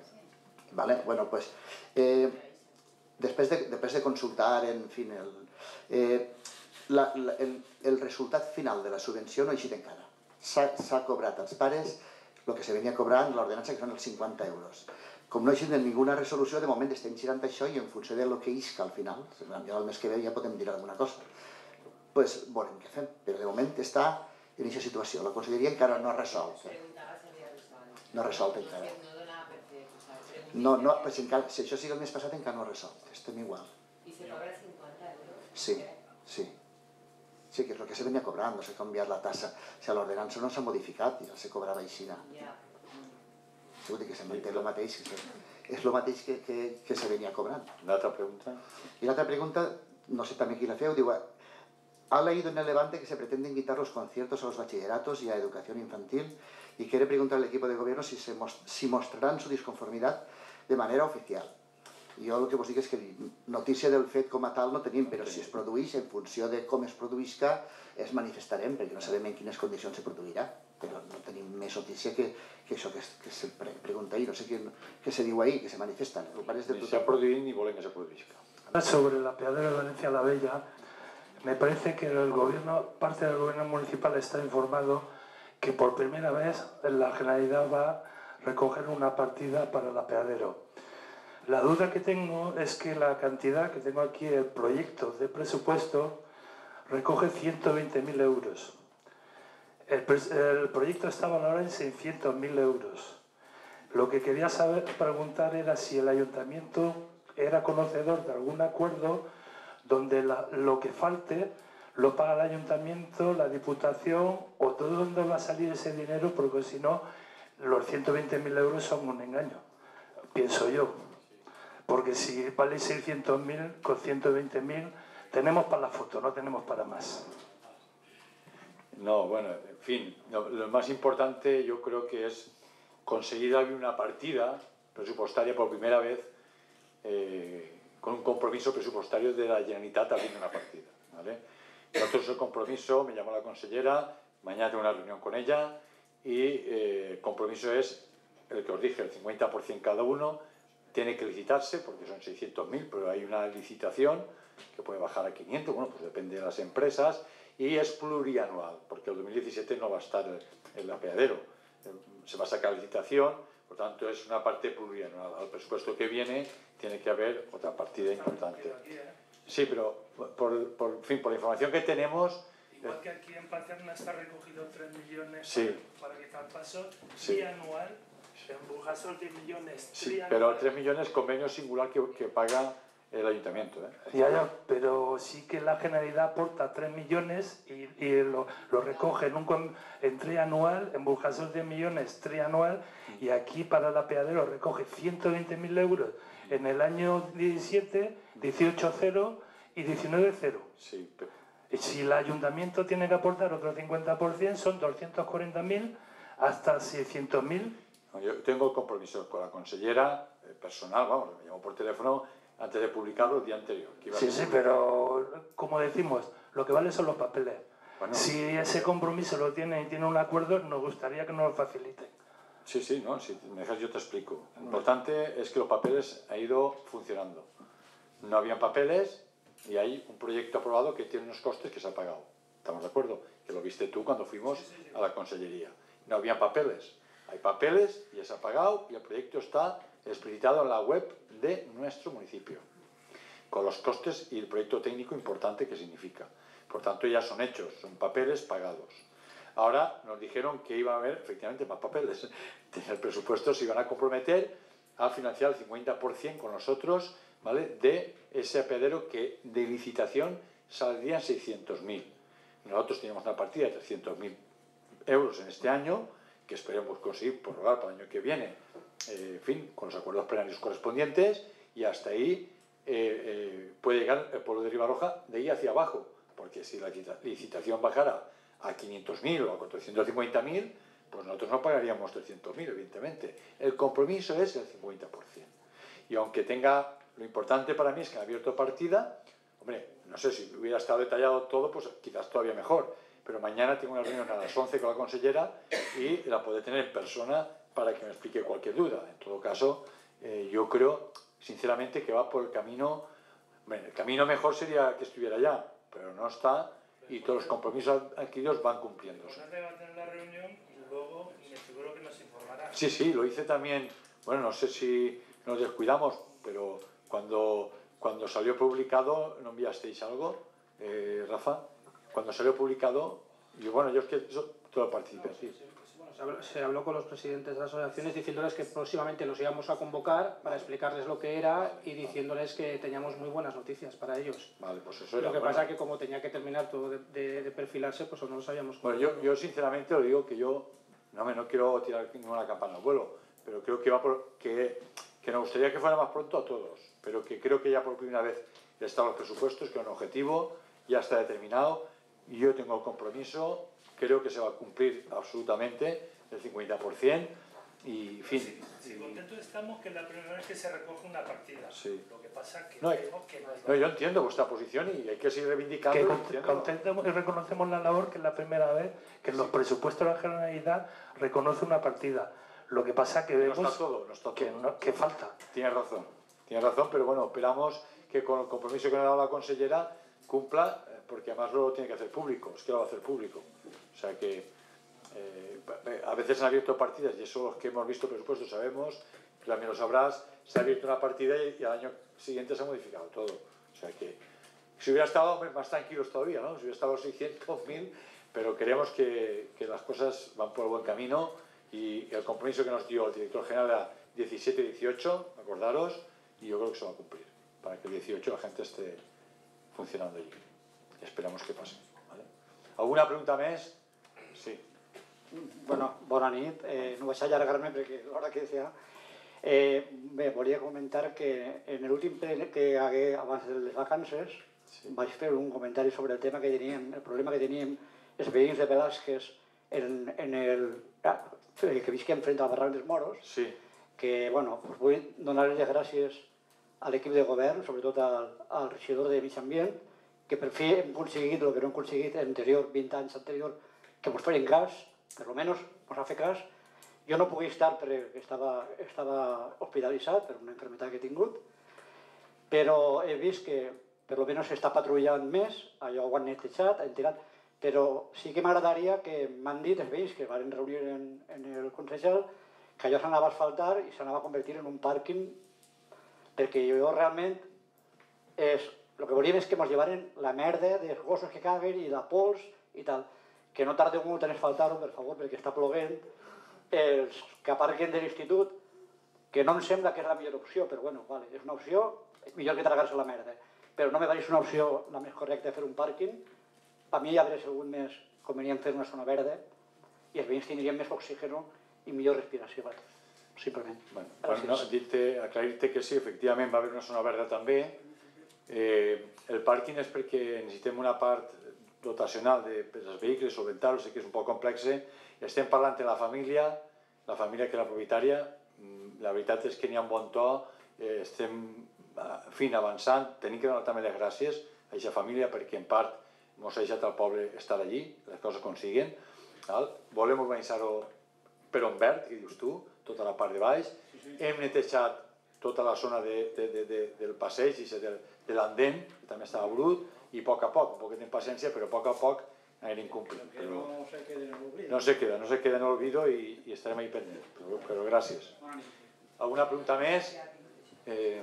Vale, bueno, pues eh, després, de, després de consultar, en fin, el, eh, la, la, el, el resultat final de la subvenció no ha eixit encara. S'ha cobrat als pares el que se venia cobrant l'ordenança, que són els 50 euros. Com no ha eixit en ninguna resolució, de moment estem girant això i en funció de lo que isca al final, ja el mes que ve ja podem dir alguna cosa. Pues què fem, però de moment està en aquesta situació. La Conselleria encara no ha resolt. eh? No ha resolt encara. No, no, pues encara, si això sigui el mes passat encara no ha resolt, estem igual. Y se cobra 50 euros. Sí, sí. Sí, que és el que se venia cobrant, no s'ha canviat la tassa. O sigui, l'ordenança no s'ha modificat i ja se cobrava així. Ya. Segur que se manté el mateix, que se, és el mateix que, que, que se venia cobrant. L'altra pregunta? Y la otra pregunta, no sé también quién la feo, digo, ha leído en el Levante que se pretenden quitar los conciertos a los bachilleratos y a educación infantil y quiere preguntar al equipo de gobierno si, se mos- si mostrarán su disconformidad de manera oficial. Jo el que vos dic és que notícia del fet com a tal no tenim, però si es produeix, en funció de com es produïsca, es manifestarem, perquè no sabem en quines condicions se produirà. Però no tenim més notícia que, que això que, es- que se pre pregunta ahí, no sé què, què se diu ahí, que se manifestan. El pare és de Ni s'ha produït ni volem que se produïsca. Sobre la peadera de Valencia la Bella, me parece que el gobierno, parte del gobierno municipal está informado que por primera vez la Generalidad va a recoger una partida para el apeadero. La duda que tengo es que la cantidad que tengo aquí, el proyecto de presupuesto, recoge 120.000 euros. El, el proyecto está valorado en 600.000 euros. Lo que quería saber, preguntar era si el ayuntamiento era conocedor de algún acuerdo donde lo que falte lo paga el ayuntamiento, la diputación o de dónde va a salir ese dinero, porque si no, los 120.000 euros son un engaño, pienso yo. Porque si vale 600.000 con 120.000 tenemos para la foto, no tenemos para más. No, bueno, en fin, lo, más importante yo creo que es conseguir una partida presupuestaria por primera vez eh, con un compromiso presupuestario de la Generalitat abriendo una partida. ¿vale? Nosotros el compromiso, me llamó la consellera, mañana tengo una reunión con ella y eh, el compromiso es el que os dije, el 50% cada uno, tiene que licitarse porque son 600.000, pero hay una licitación que puede bajar a 500, bueno, pues depende de las empresas, y es plurianual, porque el 2017 no va a estar el, el apeadero, Eh, se va a sacar licitación, por tanto es una parte plurianual. Al presupuesto que viene tiene que haber otra partida importante. Sí, pero por, por, en fin, por la información que tenemos, Igual que aquí en Paterna está recogido 3 millones Sí. para, para quitar paso, Sí. trianual, en Burjasol 10 millones, sí, pero 3 millones convenio singular que, que paga el ayuntamiento. ¿eh? Ya, ya, pero sí que la Generalidad aporta 3 millones y, y lo, lo recoge en, un, en trianual, en Burjasol 10 millones trianual, y aquí para el apeadero recoge 120.000 euros en el año 17, 18-0 y 19-0. Sí, pero- si el ayuntamiento tiene que aportar otro 50%, son 240.000 hasta 600.000 No, Yo tengo compromiso con la consellera eh, personal, vamos, me llamó por teléfono antes de publicarlo el día anterior. que iba a Sí, ser sí, publicado. pero como decimos, lo que vale son los papeles. Bueno. Si ese compromiso lo tiene y tiene un acuerdo, nos gustaría que nos lo faciliten. Sí, sí, no, si me dejas yo te explico. Lo importante es que los papeles han ido funcionando. No habían papeles y hay un proyecto aprobado que tiene unos costes que se ha pagado. ¿Estamos de acuerdo? Que lo viste tú cuando fuimos a la consellería. No había papeles. Hay papeles, ya se ha pagado y el proyecto está explicitado en la web de nuestro municipio. Con los costes y el proyecto técnico importante que significa. Por tanto, ya son hechos, son papeles pagados. Ahora nos dijeron que iba a haber efectivamente más papeles. En el presupuesto se iban a comprometer a financiar el 50% con nosotros ¿vale? de ese apedero que de licitación saldrían 600.000. Nosotros teníamos una partida de 300.000 euros en este año, que esperemos conseguir prorrogar para el año que viene, eh, en fin, con los acuerdos plenarios correspondientes, y hasta ahí eh, eh, puede llegar el pueblo de Ribarroja de ahí hacia abajo, porque si la licitación bajara a 500.000 o a 450.000, pues nosotros no pagaríamos 300.000, evidentemente. El compromiso es el 50%. Y aunque tenga, lo importante para mí es que han abierto partida, hombre, no sé si hubiera estado detallado todo, pues quizás todavía mejor, pero mañana tengo una reunión a las 11 con la consellera y la puede tener en persona para que me explique cualquier duda. En todo caso, eh, yo creo, sinceramente, que va por el camino, bueno, el camino mejor sería que estuviera allá, pero no está y todos los compromisos adquiridos van cumpliéndose. la reunión y luego me seguro que nos informará. Sí, sí, lo hice también, bueno, no sé si nos descuidamos, pero cuando, cuando salió publicado, ¿no enviasteis algo, eh, Rafa? Cuando salió publicado, y bueno, yo es que eso, todo participé, sí. se habló con los presidentes de las asociaciones diciéndoles que próximamente los íbamos a convocar para explicarles lo que era y diciéndoles que teníamos muy buenas noticias para ellos. Vale, pues eso era Lo que bueno. pasa es que como tenía que terminar todo de, de- de perfilarse, pues no lo sabíamos. Bueno, yo, yo sinceramente os digo que yo no, me, no quiero tirar ninguna campana al vuelo, pero creo que, va por, que, que nos gustaría que fuera más pronto a todos, pero que creo que ya por primera vez están los presupuestos, que es un objetivo, ya está determinado, y yo tengo el compromiso, creo que se va a cumplir absolutamente el 50%, y fin. Sí, contentos estamos que es la primera vez que se recoge una partida. Sí. Lo que pasa que No, creemos que no No, yo entiendo vuestra posición y hay que seguir reivindicando. Que y con- contentemos y reconocemos la labor que es la primera vez que en los presupuestos de la Generalidad reconoce una partida. Lo que pasa que No vemos está todo, no está todo. que, no- que falta. Tienes razón, tienes razón, pero bueno, esperamos que con el compromiso que nos ha dado la consellera cumpla, porque además luego tiene que hacer público, es que lo va a hacer público. O sea que eh, a veces han abierto partidas, y eso los que hemos visto presupuestos sabemos, también lo sabrás, se ha abierto una partida y, al año siguiente se ha modificado todo. O sea que si hubiera estado más tranquilos todavía, ¿no? Si hubiera estado 600, 1000, pero creemos que, que las cosas van por el buen camino y el compromiso que nos dio el director general era 17 y 18, acordaros, y yo creo que se va a cumplir, para que el 18 la gente esté funcionando allí. Esperamos que pase. ¿vale? ¿Alguna pregunta más? Sí. Bueno, bona nit. Eh, no vaig allargar-me perquè l'hora que sea. Eh, bé, volia comentar que en l'últim ple que hi hagué abans de les vacances sí. vaig fer un comentari sobre el tema que teníem, el problema que teníem els veïns de Velázquez en, en el, ah, que visquem frente al barranc dels Moros, sí. que bueno, pues vull donar les gràcies a l'equip de govern, sobretot al, al regidor de Mig Ambient, que per fi hem aconseguit el que no hem aconseguit anterior, 20 anys anterior, que ens feien cas, per almenys ens ha fet cas. Jo no podia estar perquè estava, estava hospitalitzat per una enfermedad que he tingut, però he vist que per almenys s'està patrullant més, allò ho han netejat, han tirat, però sí que m'agradaria que m'han dit els veïns que van reunir en, en el Consell que allò s'anava a asfaltar i s'anava a convertir en un pàrquing perquè jo realment és, el que volíem és que ens llevaren la merda dels gossos que caguen i la pols i tal que no tardeu molt en asfaltar-ho, per favor, perquè està ploguent els que aparquen de l'institut que no em sembla que és la millor opció, però bueno, vale, és una opció millor que tragar-se la merda però no me pareix una opció la més correcta fer un pàrquing a mi hauria sigut més convenient fer una zona verda i els veïns tindrien més oxígeno i millor respiració, vale. simplement. Bueno, bueno, no, aclarir-te que sí, efectivament va haver una zona verda també. Eh, el pàrquing és perquè necessitem una part dotacional de, per als vehicles, solventar-ho, sé que és un poc complex. Estem parlant de la família, la família que és la propietària, mm, la veritat és que n'hi ha un bon to, eh, estem en fi, avançant, tenim que donar també les gràcies a aquesta família perquè en part ens ha deixat al poble estar allí, les coses consiguen. Val? Volem urbanitzar-ho per on verd, que dius tu, tota la part de baix. Sí, sí. Hem netejat tota la zona de, de, de, de, del passeig i de, de l'andent, que també estava brut, i a poc a poc, un poquet de paciència, però a poc a poc anirem complint. Però no se en olvido. no se queda, no se queda en el olvido i, i estarem ahí pendents. Però, però gràcies. ¿Alguna pregunta més? Eh,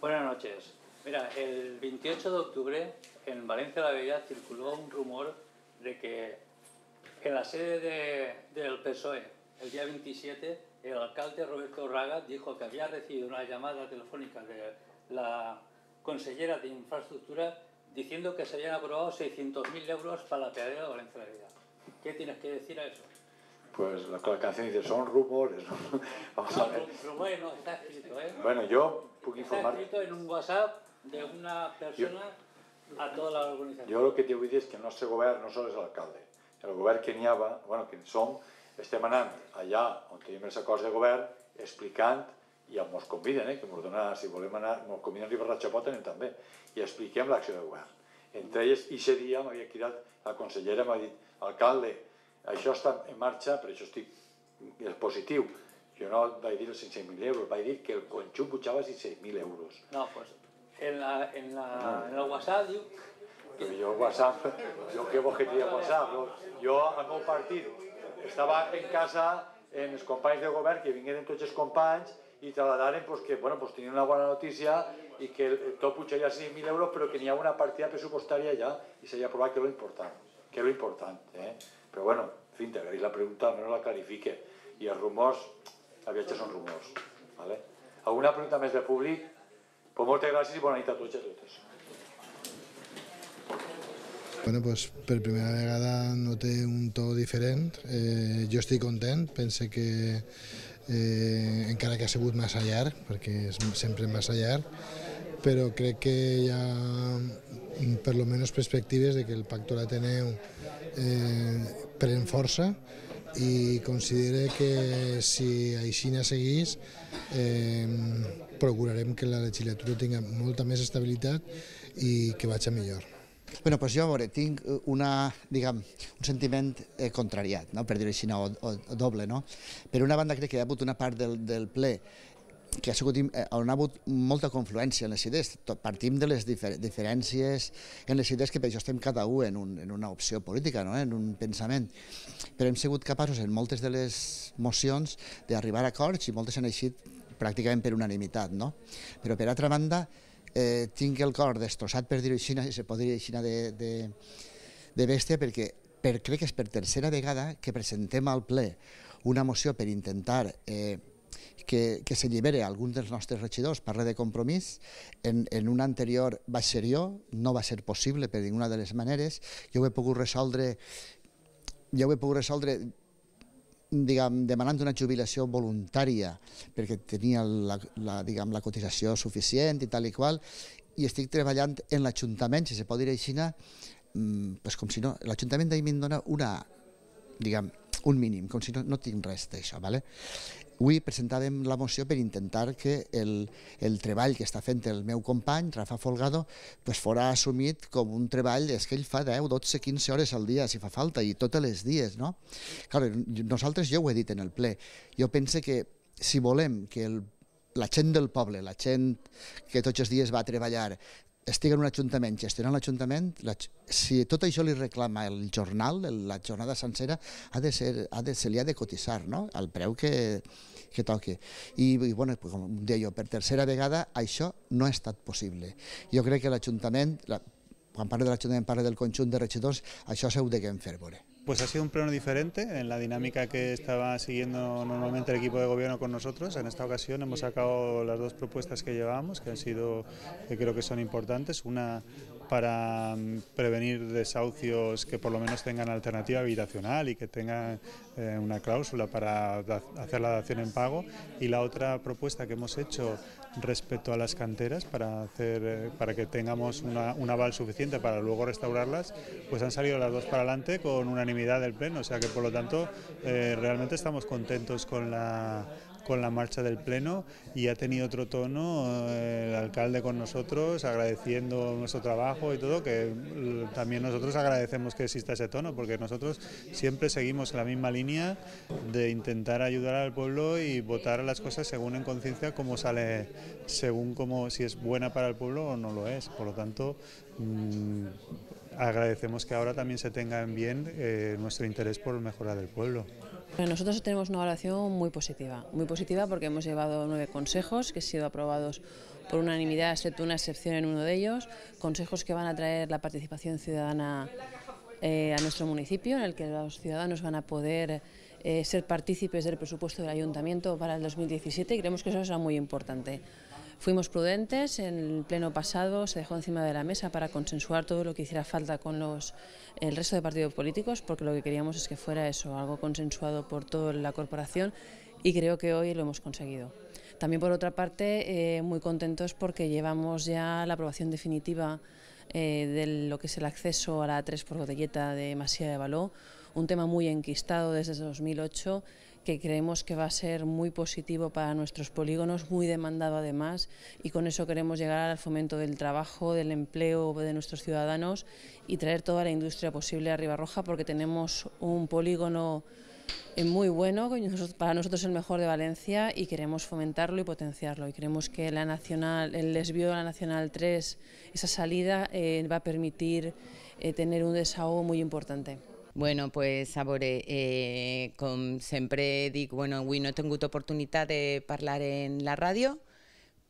Buenas noches. Mira, el 28 de octubre en Valencia la Bella circuló un rumor de que en la sede de, del PSOE, el día 27, el alcalde Roberto Raga dijo que había recibido una llamada telefónica de la consellera de Infraestructura diciendo que se habían aprobado 600.000 euros para la peadera de Valencia. ¿Qué tienes que decir a eso? Pues la, la canción dice, son rumores. Vamos a No, ver. rumores no, está escrito, ¿eh? Bueno, yo Está informar... escrito en un WhatsApp de una persona a toda la organización. Jo el que t'he vull dir és que el nostre govern no sols és l'alcalde. El govern que n'hi ha, bueno, que som, estem anant allà on tenim els acords de govern explicant, i ens conviden, eh, que ens donen, si volem anar, ens conviden a Ribarra Chapot, anem també, i expliquem l'acció de govern. Entre elles, i ese dia m'havia cridat la consellera, m'ha dit, alcalde, això està en marxa, per això estic és positiu. Jo no vaig dir els 500.000 euros, vaig dir que el conjunt pujava 600.000 euros. No, pues en, la, en, la, en el WhatsApp diu Però jo WhatsApp, jo què vols que tria WhatsApp? Jo, jo al meu partit estava en casa en els companys de govern que vingueren tots els companys i trasladaren que bueno, pues, tenien una bona notícia i que el- tot pujaria a 6.000 euros però que n'hi ha una partida pressupostària ja i s'havia aprovat que és lo important, que és important. Eh? Però bueno, en fi, t'agraïs la pregunta, almenys la clarifique. I els rumors, els viatges són rumors. ¿vale? Alguna pregunta més del públic? Pues moltes gràcies i bona nit a tots i a totes. Bueno, pues per primera vegada noté un to diferent. Eh, jo estic content, pense que eh, encara que ha sigut massa llarg, perquè és sempre massa llarg, però crec que hi ha mm, per lo menos perspectives de que el Pacto l'Ateneu eh, pren força i considere que si Aixina seguís eh, procurarem que la legislatura tinga molta més estabilitat i que vagi millor. Bueno, doncs jo, a veure, tinc una, diguem, un sentiment eh, contrariat, no? per dir-ho així, o, o, o doble. No? Per una banda, crec que hi ha hagut una part del, del ple que ha sigut, eh, on ha hagut molta confluència en les idees. Partim de les difer diferències en les idees que per això estem cada un en, un, en una opció política, no? en un pensament. Però hem sigut capaços en moltes de les mocions d'arribar a acords i moltes han eixit pràcticament per unanimitat. No? Però per altra banda, eh, tinc el cor destrossat, per dir-ho així, se pot dir així, de, de, de bèstia, perquè per, crec que és per tercera vegada que presentem al ple una moció per intentar eh, que, que s'allibere algun dels nostres regidors, parla de compromís, en, en un anterior va ser jo, no va ser possible per ninguna de les maneres, jo ho he pogut resoldre jo ho he pogut resoldre diguem, demanant una jubilació voluntària perquè tenia la, la, diguem, la cotització suficient i tal i qual, i estic treballant en l'Ajuntament, si se pot dir així, mm, pues com si no, l'Ajuntament d'ahir me'n dona una, diguem, un mínim, com si no, no tinc res d'això. ¿vale? Avui presentàvem la moció per intentar que el, el treball que està fent el meu company, Rafa Folgado, pues fora assumit com un treball, és que ell fa 10, 12, 15 hores al dia, si fa falta, i totes les dies, no? Claro, nosaltres, jo ho he dit en el ple, jo pense que si volem que el, la gent del poble, la gent que tots els dies va a treballar, estigui en un ajuntament, gestionant l'Ajuntament, la, si tot això li reclama el jornal, el, la jornada sencera, ha de ser, ha de, se li ha de cotitzar, no?, al preu que, que toqui. I, i bueno, com deia jo, per tercera vegada això no ha estat possible. Jo crec que l'Ajuntament, la, quan parla de l'Ajuntament parla del conjunt de regidors, això s'ho deguem fer veure. Pues ha sido un pleno diferente en la dinámica que estaba siguiendo normalmente el equipo de gobierno con nosotros. En esta ocasión hemos sacado las dos propuestas que llevábamos, que han sido, que creo que son importantes. Una para mm, prevenir desahucios que por lo menos tengan alternativa habitacional y que tengan eh, una cláusula para hacer la dación en pago. Y la otra propuesta que hemos hecho respecto a las canteras para, hacer, eh, para que tengamos una, un aval suficiente para luego restaurarlas, pues han salido las dos para adelante con unanimidad del Pleno. O sea que por lo tanto eh, realmente estamos contentos con la, con la marcha del Pleno y ha tenido otro tono eh, el alcalde con nosotros, agradeciendo nuestro trabajo y todo, que mm, también nosotros agradecemos que exista ese tono, porque nosotros siempre seguimos la misma línea de intentar ayudar al pueblo y votar las cosas según en conciencia como sale, según como si es buena para el pueblo o no lo es. Por lo tanto, mm, agradecemos que ahora también se tenga en bien eh, nuestro interés por mejorar del pueblo. Nosotros tenemos una evaluación muy positiva, muy positiva porque hemos llevado nueve consejos que han sido aprobados por unanimidad, excepto una excepción en uno de ellos, consejos que van a traer la participación ciudadana eh, a nuestro municipio, en el que los ciudadanos van a poder eh, ser partícipes del presupuesto del ayuntamiento para el 2017 y creemos que eso será muy importante. Fuimos prudentes, en el pleno pasado se dejó encima de la mesa para consensuar todo lo que hiciera falta con los, el resto de partidos políticos, porque lo que queríamos es que fuera eso, algo consensuado por toda la corporación y creo que hoy lo hemos conseguido. También por otra parte, eh, muy contentos porque llevamos ya la aprobación definitiva eh, de lo que es el acceso a la A3 por botelleta de Masía de Baló, un tema muy enquistado desde 2008 que creemos que va a ser muy positivo para nuestros polígonos, muy demandado además, y con eso queremos llegar al fomento del trabajo, del empleo de nuestros ciudadanos y traer toda la industria posible a Ribarroja porque tenemos un polígono eh, muy bueno, para nosotros el mejor de Valencia y queremos fomentarlo y potenciarlo. Y creemos que la nacional, el desvío de la Nacional 3, esa salida eh, va a permitir eh, tener un desahogo muy importante. Bueno, pues a veure, eh, com sempre dic, bueno, avui no he tingut oportunitat de parlar en la ràdio,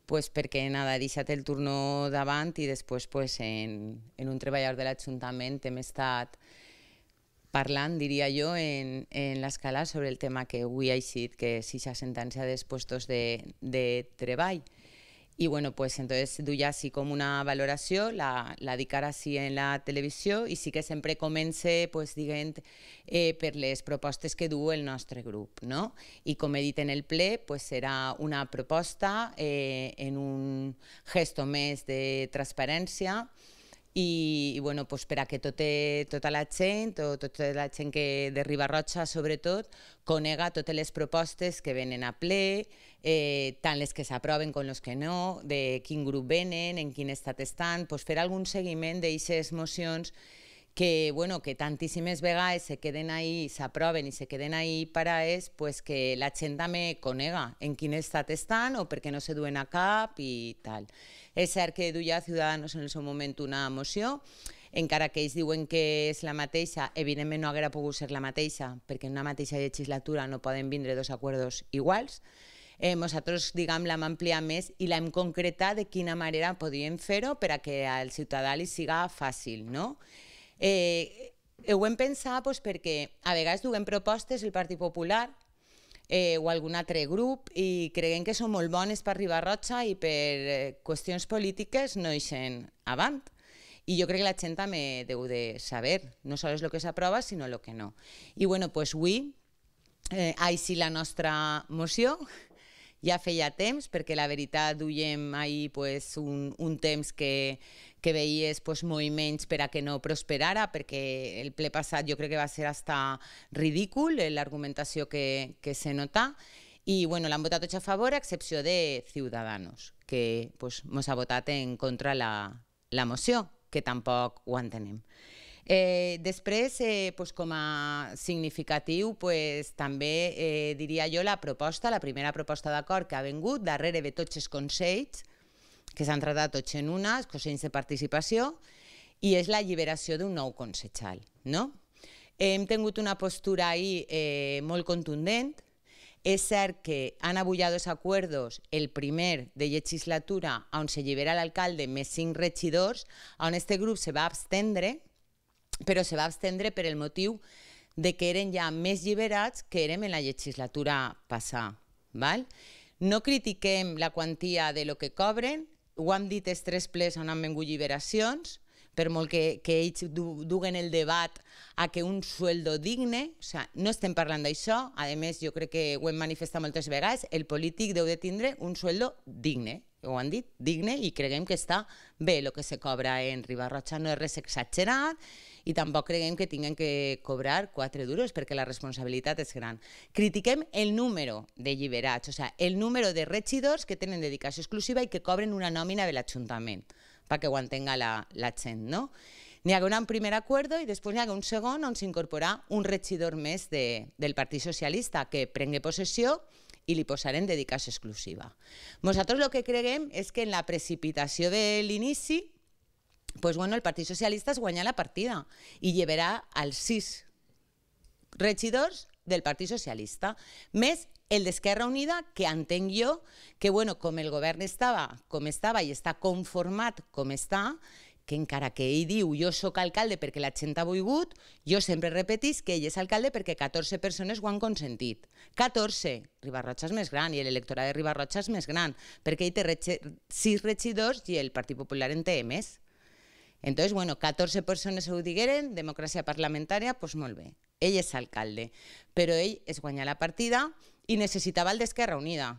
pues perquè nada, he deixat el turno davant i després pues, en, en un treballador de l'Ajuntament hem estat parlant, diria jo, en, en l'escala sobre el tema que avui ha eixit, que és la sentència dels puestos de, de treball. Y bueno, pues entonces duia así com una valoració, la, la dic ara sí en la televisió i sí que sempre comence pues, diguent eh, per les propostes que du el nostre grup. No? I com he dit en el ple, pues, serà una proposta eh, en un gesto més de transparència i, i bueno, pues per a que tot, tota la gent, o tota la gent que de Ribarrotxa sobretot, conega totes les propostes que venen a ple, eh, tant les que s'aproven com les que no, de quin grup venen, en quin estat estan, pues fer algun seguiment d'aixes mocions que, bueno, que tantíssimes vegades se queden ahí, s'aproven i se queden ahí paraes, pues que la gent també conega en quin estat estan o perquè no se duen a cap i tal. És cert que duia Ciudadanos en el seu moment una moció, encara que ells diuen que és la mateixa, evidentment no haguera pogut ser la mateixa, perquè en una mateixa legislatura no poden vindre dos acords iguals, eh, nosaltres diguem l'hem ampliat més i l'hem concretat de quina manera podríem fer-ho per a que al ciutadà li siga fàcil, no? Eh, ho hem pensat doncs, perquè a vegades duem propostes el Partit Popular eh, o algun altre grup i creiem que són molt bones per arribar a Rocha i per eh, qüestions polítiques no eixen avant. I jo crec que la gent també deu de saber, no sols el que s'aprova, sinó el que no. I bueno, pues avui, eh, així la nostra moció, ja feia temps, perquè la veritat duiem ahir pues, un, un temps que, que veies pues, moviments per a que no prosperara, perquè el ple passat jo crec que va ser hasta ridícul eh, l'argumentació que, que se nota, i bueno, l'han votat tots a favor, a excepció de Ciudadanos, que pues, mos ha votat en contra la, la moció, que tampoc ho entenem. Eh, després, eh, pues, com a significatiu, pues, també eh, diria jo la proposta, la primera proposta d'acord que ha vengut darrere de tots els consells, que s'han tratat tots en una, els consells de participació, i és l'alliberació d'un nou consejal. No? Hem tingut una postura ahí eh, molt contundent, és cert que han abullat dos acuerdos, el primer de legislatura, on se llibera l'alcalde més cinc regidors, on este grup se va abstendre, però se va abstendre per el motiu de que eren ja més lliberats que érem en la legislatura passada. Val? No critiquem la quantia de lo que cobren, ho han dit els tres plers on han vengut lliberacions, per molt que, que ells du, duguen el debat a que un sueldo digne, o sea, no estem parlant d'això, a més jo crec que ho hem manifestat moltes vegades, el polític deu de tindre un sueldo digne, ho han dit, digne, i creguem que està bé el que se cobra en Ribarroja, no és res exagerat, i tampoc creguem que tinguem que cobrar 4 duros perquè la responsabilitat és gran. Critiquem el número de lliberats, o sigui, el número de regidors que tenen dedicació exclusiva i que cobren una nòmina de l'Ajuntament, perquè ho entenga la, la gent, no? N'hi ha un primer acord i després n'hi ha un segon on s'incorpora un regidor més de, del Partit Socialista que prengue possessió i li posarem dedicació exclusiva. Nosaltres el que creguem és que en la precipitació de l'inici pues bueno, el Partit Socialista es guanya la partida i llevarà els sis regidors del Partit Socialista, més el d'Esquerra Unida, que entenc jo que, bueno, com el govern estava com estava i està conformat com està, que encara que ell diu jo sóc alcalde perquè la gent ha volgut, jo sempre repetís que ell és alcalde perquè 14 persones ho han consentit. 14! Ribarrotxa és més gran i l'electorat de Ribarrotxa és més gran, perquè ell té 6 regidors i el Partit Popular en té més. Entonces, bueno, 14 persones ho digueren, democràcia parlamentària, doncs pues molt bé. Ell és alcalde, però ell es guanya la partida i necessitava el d'Esquerra Unida.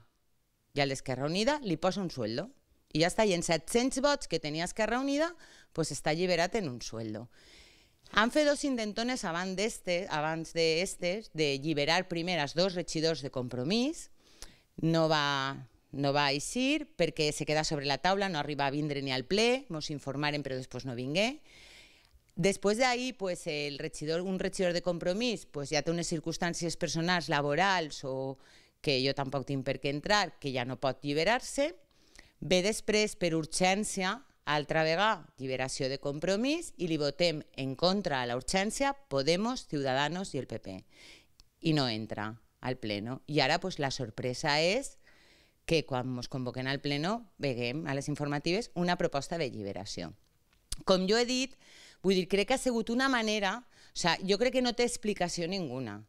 I al d'Esquerra Unida li posa un sueldo. I ja està, i en 700 vots que tenia Esquerra Unida, pues està alliberat en un sueldo. Han fet dos intentones abans d'estes, abans de lliberar primer dos regidors de compromís, no va, no va eixir perquè se queda sobre la taula, no arriba a vindre ni al ple, ens informaren però després no vingué. Després d'ahir, pues, el regidor, un regidor de compromís pues, ja té unes circumstàncies personals, laborals o que jo tampoc tinc per què entrar, que ja no pot lliberar-se, Ve després, per urgència, altra vegada, lliberació de compromís i li votem en contra a la urgència Podemos, Ciudadanos i el PP. I no entra al pleno. I ara pues, la sorpresa és que quan ens convoquen al pleno veguem a les informatives una proposta de lliberació. Com jo he dit, vull dir, crec que ha sigut una manera, o sigui, jo crec que no té explicació ninguna,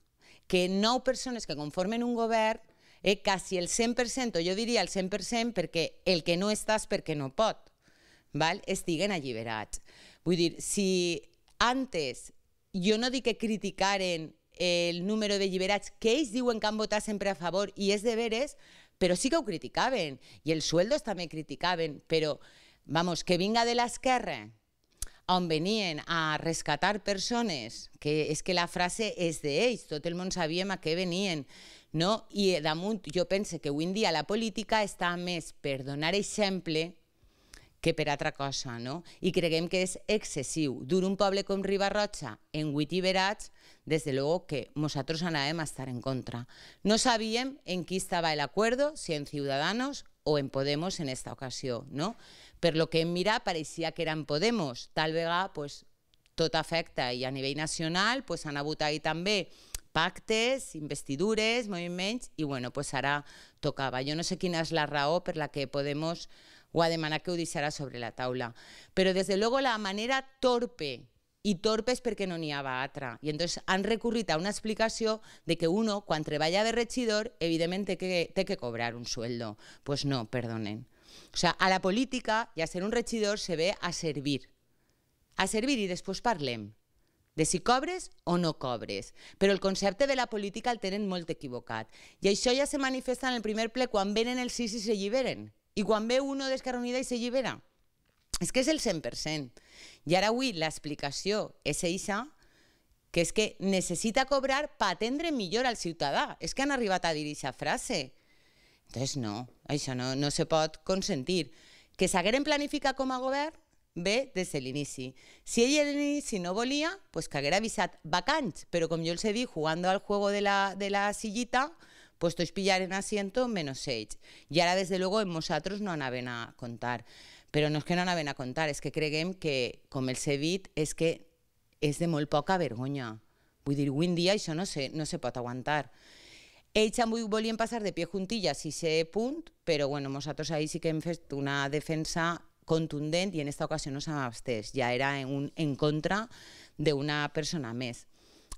que nou persones que conformen un govern eh, quasi el 100%, o jo diria el 100%, perquè el que no estàs perquè no pot, val? estiguen alliberats. Vull dir, si antes jo no dic que criticaren el número de lliberats, que ells diuen que han votat sempre a favor, i és de veres, però sí que ho criticaven, i els sueldos també criticaven, però, vamos, que vinga de l'esquerra, on venien a rescatar persones, que és que la frase és d'ells, tot el món sabíem a què venien, no? I damunt jo pense que avui en dia la política està més per donar exemple que per altra cosa, no? I creguem que és excessiu. Dur un poble com Ribarrotxa en vuit liberats, des de luego que nosaltres anàvem a estar en contra. No sabíem en qui estava l'acord, si en Ciudadanos o en Podemos en esta ocasió, no? Per lo que hem mirat pareixia que eren Podemos. Tal vegada, pues, tot afecta i a nivell nacional pues, han hagut ahí també pactes, investidures, moviments, i bueno, pues ara tocava. Jo no sé quina és la raó per la que Podemos ho ha demanat que ho deixarà sobre la taula. Però, des de luego, la manera torpe i torpe és perquè no n'hi havia altra. I entonces han recurrit a una explicació de que uno, quan treballa de regidor, evidentment té que, té que cobrar un sueldo. Pues no, perdonen. O sea, a la política i a ser un regidor se ve a servir. A servir i després parlem de si cobres o no cobres. Però el concepte de la política el tenen molt equivocat. I això ja se manifesta en el primer ple quan venen els sis i se lliberen. I quan ve uno d'Esquerra Unida i se llibera. És que és el 100%. I ara avui l'explicació és eixa, que és que necessita cobrar per atendre millor al ciutadà. És que han arribat a dir aquesta frase. Entonces no, això no, no se pot consentir. Que s'hagueren planificat com a govern, ve des de l'inici. Si ell a l'inici no volia, pues que haguera avisat vacants, però com jo els he dit, jugando al juego de la, de la sillita, pues tots pillaren asiento menos ells. I ara, des de luego, en nosaltres no anaven a contar. Però no és que no anaven a contar, és que creguem que, com els he dit, és que és de molt poca vergonya. Vull dir, avui en dia això no se, no se pot aguantar. Ells avui volien passar de pie juntillas i ser punt, però bueno, nosaltres ahí sí que hem una defensa contundent i en esta ocasió no s'ha abstès, ja era en, un, en contra d'una persona més.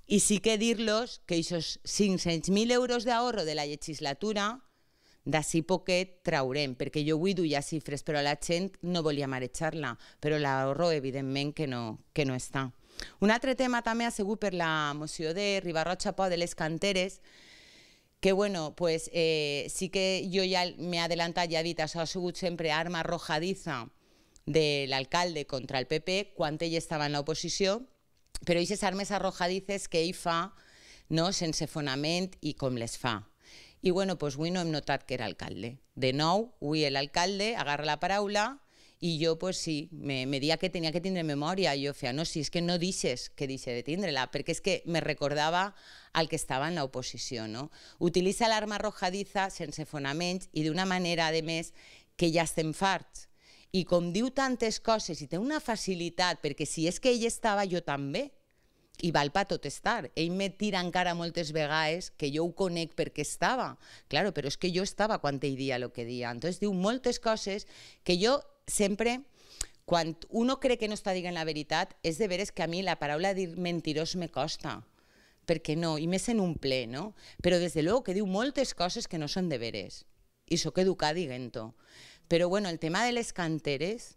I sí que dir-los que aquests 500.000 euros d'ahorro de la legislatura d'ací poquet traurem, perquè jo vull dur ja xifres, però la gent no volia marejar-la, però l'ahorro evidentment que no, que no està. Un altre tema també ha la moció de Ribarrotxa Po de les canteres, que bueno, pues eh, sí que jo ja m'he adelantat, ja he dit, això ha arma arrojadiza de l'alcalde contra el PP quan ell estava en l'oposició, però aquestes armes arrojadices que ell fa no, sense fonament i com les fa. I bueno, doncs avui no hem notat que era alcalde. De nou, avui l'alcalde agarra la paraula i jo, pues sí, me, me dia que tenia que tindre memòria. I jo feia, no, si és que no deixes que deixi de tindre-la, perquè és que me recordava al que estava en l'oposició. No? Utilitza l'arma arrojadiza sense fonaments i d'una manera, a més, que ja estem farts i com diu tantes coses i té una facilitat, perquè si és que ell estava, jo també, i val pa tot estar. Ell me tira encara moltes vegades que jo ho conec perquè estava. Claro, però és que jo estava quan ell dia el que dia. Entonces diu moltes coses que jo sempre, quan uno cree que no està dient la veritat, és de veres que a mi la paraula dir mentirós me costa perquè no, i més en un ple, no? Però des de luego que diu moltes coses que no són de veres, i sóc educat dient-ho. Però bueno, el tema de les canteres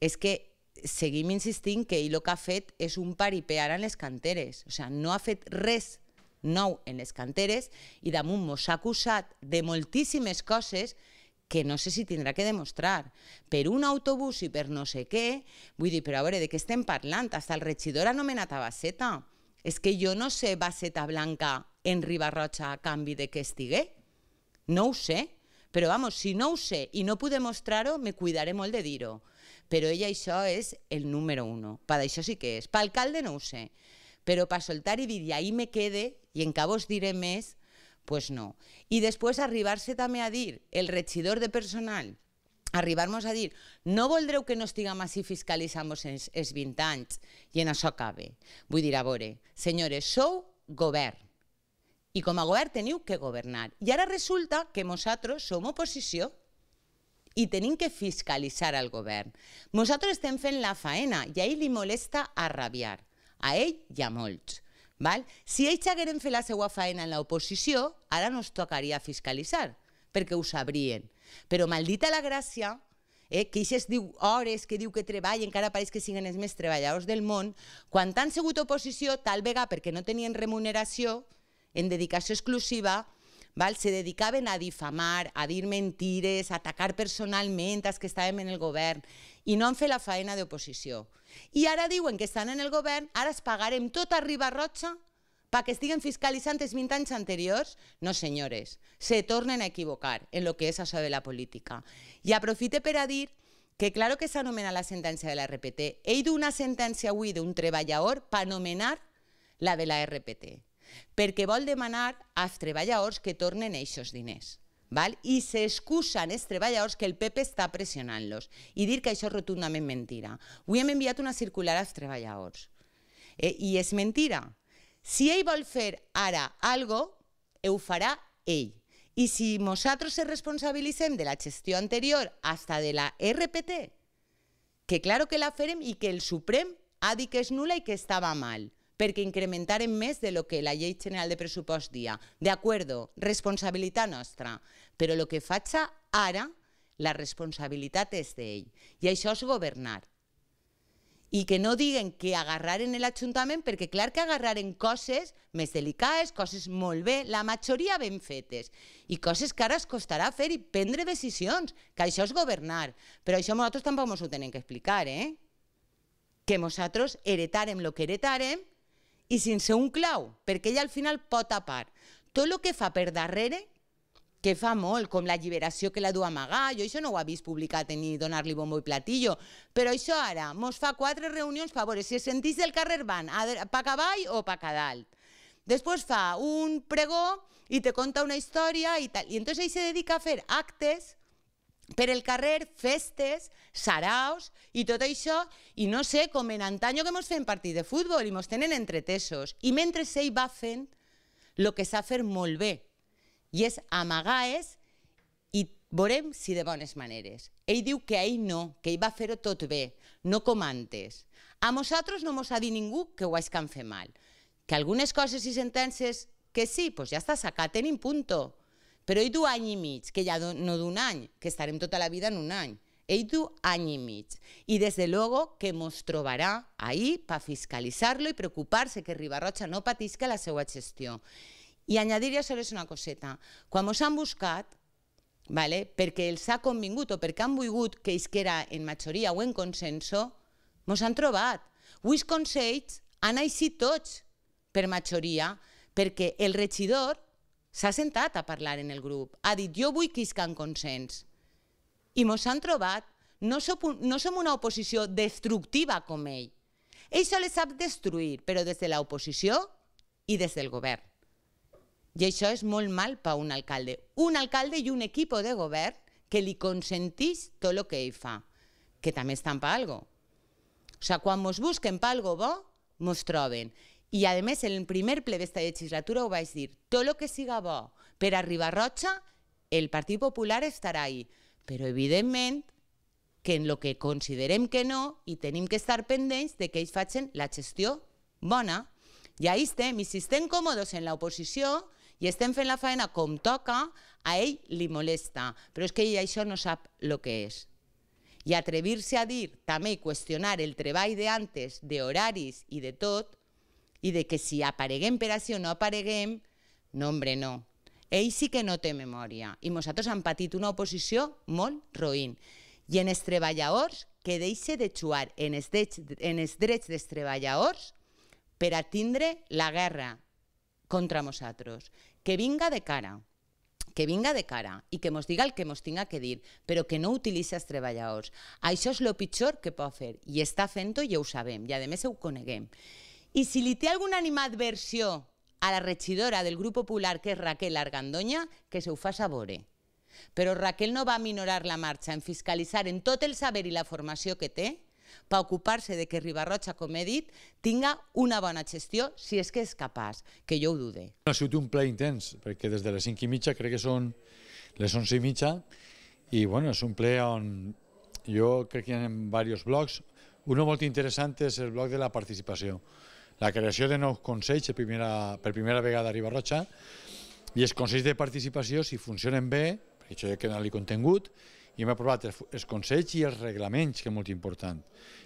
és que seguim insistint que el que ha fet és un paripé ara en les canteres. O sigui, no ha fet res nou en les canteres i damunt mos ha acusat de moltíssimes coses que no sé si tindrà que demostrar. Per un autobús i per no sé què, vull dir, però a veure, de què estem parlant? Hasta el regidor ha nomenat a Basseta. És que jo no sé Basseta Blanca en Ribarroja a canvi de que estigué. No ho sé. Però, vamos, si no ho sé i no puc demostrar-ho, me cuidaré molt de dir-ho. Però ella això és el número uno. Per això sí que és. Per alcalde no ho sé. Però per soltar i dir, ahí me quede, i en vos diré més, pues no. I després arribar-se també a dir, el regidor de personal, arribar-nos a dir, no voldreu que no estiguem així fiscalitzant-vos els, els 20 anys, i en això acabe. Vull dir, a veure, senyores, sou govern, i com a govern teniu que governar. I ara resulta que nosaltres som oposició i tenim que fiscalitzar el govern. Nosaltres estem fent la faena i a ell li molesta arrabiar, a ell i a molts. Val? Si ells hagueren fet la seva faena en l'oposició, ara no es tocaria fiscalitzar, perquè ho sabrien. Però maldita la gràcia, eh, que aquestes diu hores que diu que treballen, encara pareix que siguin els més treballadors del món, quan han sigut oposició, tal vegada perquè no tenien remuneració, en dedicació exclusiva, val? se dedicaven a difamar, a dir mentires, a atacar personalment els que estàvem en el govern i no han fet la feina d'oposició. I ara diuen que estan en el govern, ara es pagarem tot a Ribarrotxa perquè estiguen fiscalitzant els 20 anys anteriors? No, senyores, se tornen a equivocar en lo que és això de la política. I aprofite per a dir que claro que s'anomena la sentència de la RPT. He d'una sentència avui d'un treballador per anomenar la de la RPT perquè vol demanar als treballadors que tornen aquests diners. Val? I s'excusen els treballadors que el PP està pressionant-los i dir que això és rotundament mentira. Avui hem enviat una circular als treballadors. Eh, I és mentira. Si ell vol fer ara algo, ho farà ell. I si nosaltres se responsabilitzem de la gestió anterior hasta de la RPT, que claro que la farem i que el Suprem ha dit que és nula i que estava mal perquè incrementarem més de lo que la llei general de pressupost dia. De acuerdo, responsabilitat nostra. Però el que faig ara, la responsabilitat és d'ell. I això és governar. I que no diguen que agarraren l'Ajuntament, perquè clar que agarraren coses més delicades, coses molt bé, la majoria ben fetes, i coses que ara es costarà fer i prendre decisions, que això és governar. Però això nosaltres tampoc ens ho tenen que explicar, eh? Que nosaltres heretarem el que heretarem i sense un clau, perquè ella al final pot tapar tot el que fa per darrere, que fa molt, com la lliberació que la du a amagar, jo això no ho ha vist publicat ni donar-li bombo i platillo, però això ara mos fa quatre reunions per veure si es sentís del carrer van pa cavall o pa dalt. Després fa un pregó i te conta una història i tal. I entonces ell se dedica a fer actes per el carrer, festes, saraos i tot això, i no sé, com en antanyo que mos fem partit de futbol i mos tenen entretesos. I mentre ell va fent el que sap fer molt bé, i és amagar-es i veurem si de bones maneres. Ell diu que ell no, que ell va fer-ho tot bé, no com antes. A nosaltres no mos ha dit ningú que ho hagin fet mal. Que algunes coses i sentències que sí, pues ja està sacat, tenim punto però ell du any i mig, que ja no d'un any, que estarem tota la vida en un any. Ell du any i mig. I des de luego que mos trobarà ahí per fiscalitzar-lo i preocupar-se que Ribarroja no patisca la seva gestió. I añadiria sols una coseta. Quan mos han buscat, vale, perquè els ha convingut o perquè han volgut que isquera en majoria o en consenso, mos han trobat. Avui consells han eixit tots per majoria, perquè el regidor s'ha sentat a parlar en el grup, ha dit jo vull que isca en consens. I mos han trobat, no som, una oposició destructiva com ell. Ell sols sap destruir, però des de l'oposició i des del govern. I això és molt mal per un alcalde. Un alcalde i un equip de govern que li consentís tot el que ell fa. que també estan per algo. O sigui, quan mos busquen per algo bo, mos troben. I, a més, en el primer ple d'esta legislatura ho vaig dir, tot el que siga bo per a Rocha, el Partit Popular estarà ahí. Però, evidentment, que en lo que considerem que no, i tenim que estar pendents de que ells facin la gestió bona. I ahí estem, i si estem còmodes en l'oposició i estem fent la feina com toca, a ell li molesta, però és que ell això no sap el que és. I atrevir-se a dir també i qüestionar el treball d'antes, d'horaris i de tot, i de que si apareguem per així o no apareguem, no, hombre, no. Ell sí que no té memòria i nosaltres hem patit una oposició molt roïn. I en els treballadors que deixe de jugar en els drets, en els drets dels treballadors per a tindre la guerra contra nosaltres. Que vinga de cara, que vinga de cara i que mos diga el que mos tinga que dir, però que no utilitzi els treballadors. Això és el pitjor que pot fer i està fent-ho i ho sabem i a més ho coneguem. I si li té alguna animadversió a la regidora del grup popular, que és Raquel Argandoña, que se ho fa sabore. Però Raquel no va minorar la marxa en fiscalitzar en tot el saber i la formació que té per ocupar-se de que Ribarroja, com he dit, tinga una bona gestió, si és que és capaç, que jo ho dude. Ha sigut un ple intens, perquè des de les 5 i mitja, crec que són les 11 i mitja, i bueno, és un ple on jo crec que hi ha diversos blocs. Un molt interessant és el bloc de la participació. La creació de nous consells per primera, per primera vegada a Ribarroja, i els consells de participació, si funcionen bé, perquè això ja queda li contingut, i hem aprovat els, els consells i els reglaments, que és molt important.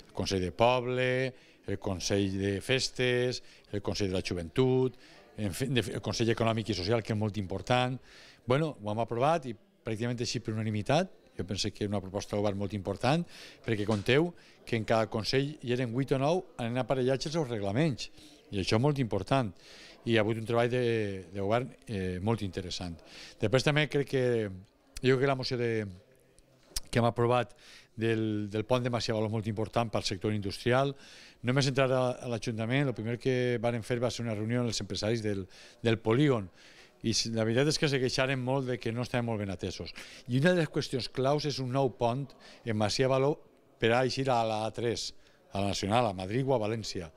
El Consell de Poble, el Consell de Festes, el Consell de la Joventut, el Consell Econòmic i Social, que és molt important. bueno, ho hem aprovat i pràcticament així per unanimitat, jo penso que és una proposta de govern molt important, perquè conteu que en cada Consell hi eren 8 o 9 en aparellats els seus reglaments, i això és molt important i ha hagut un treball de, de govern eh, molt interessant. Després també crec que jo crec que la moció de, que hem aprovat del, del pont de Macià és molt important pel sector industrial. No hem entrat a, a l'Ajuntament, el primer que varen fer va ser una reunió amb els empresaris del, del polígon i la veritat és que se queixaren molt de que no estaven molt ben atesos. I una de les qüestions claus és un nou pont en Macià Való per a eixir a la A3, a la Nacional, a Madrid o a València,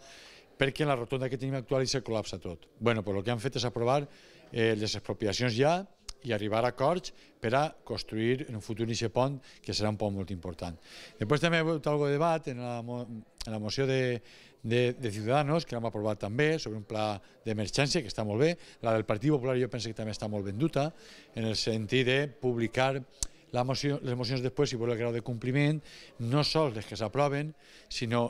perquè en la rotonda que tenim actual se col·lapsa tot. bueno, pues el que han fet és aprovar eh, les expropiacions ja i arribar a acords per a construir en un futur aquest pont, que serà un pont molt important. Després també ha hagut algo de debat en la, en la moció de, de, de Ciudadanos, que l'hem aprovat també, sobre un pla d'emergència, que està molt bé. La del Partit Popular jo penso que també està molt ben duta, en el sentit de publicar la moció, les mocions després, si vol el grau de compliment, no sols les que s'aproven, sinó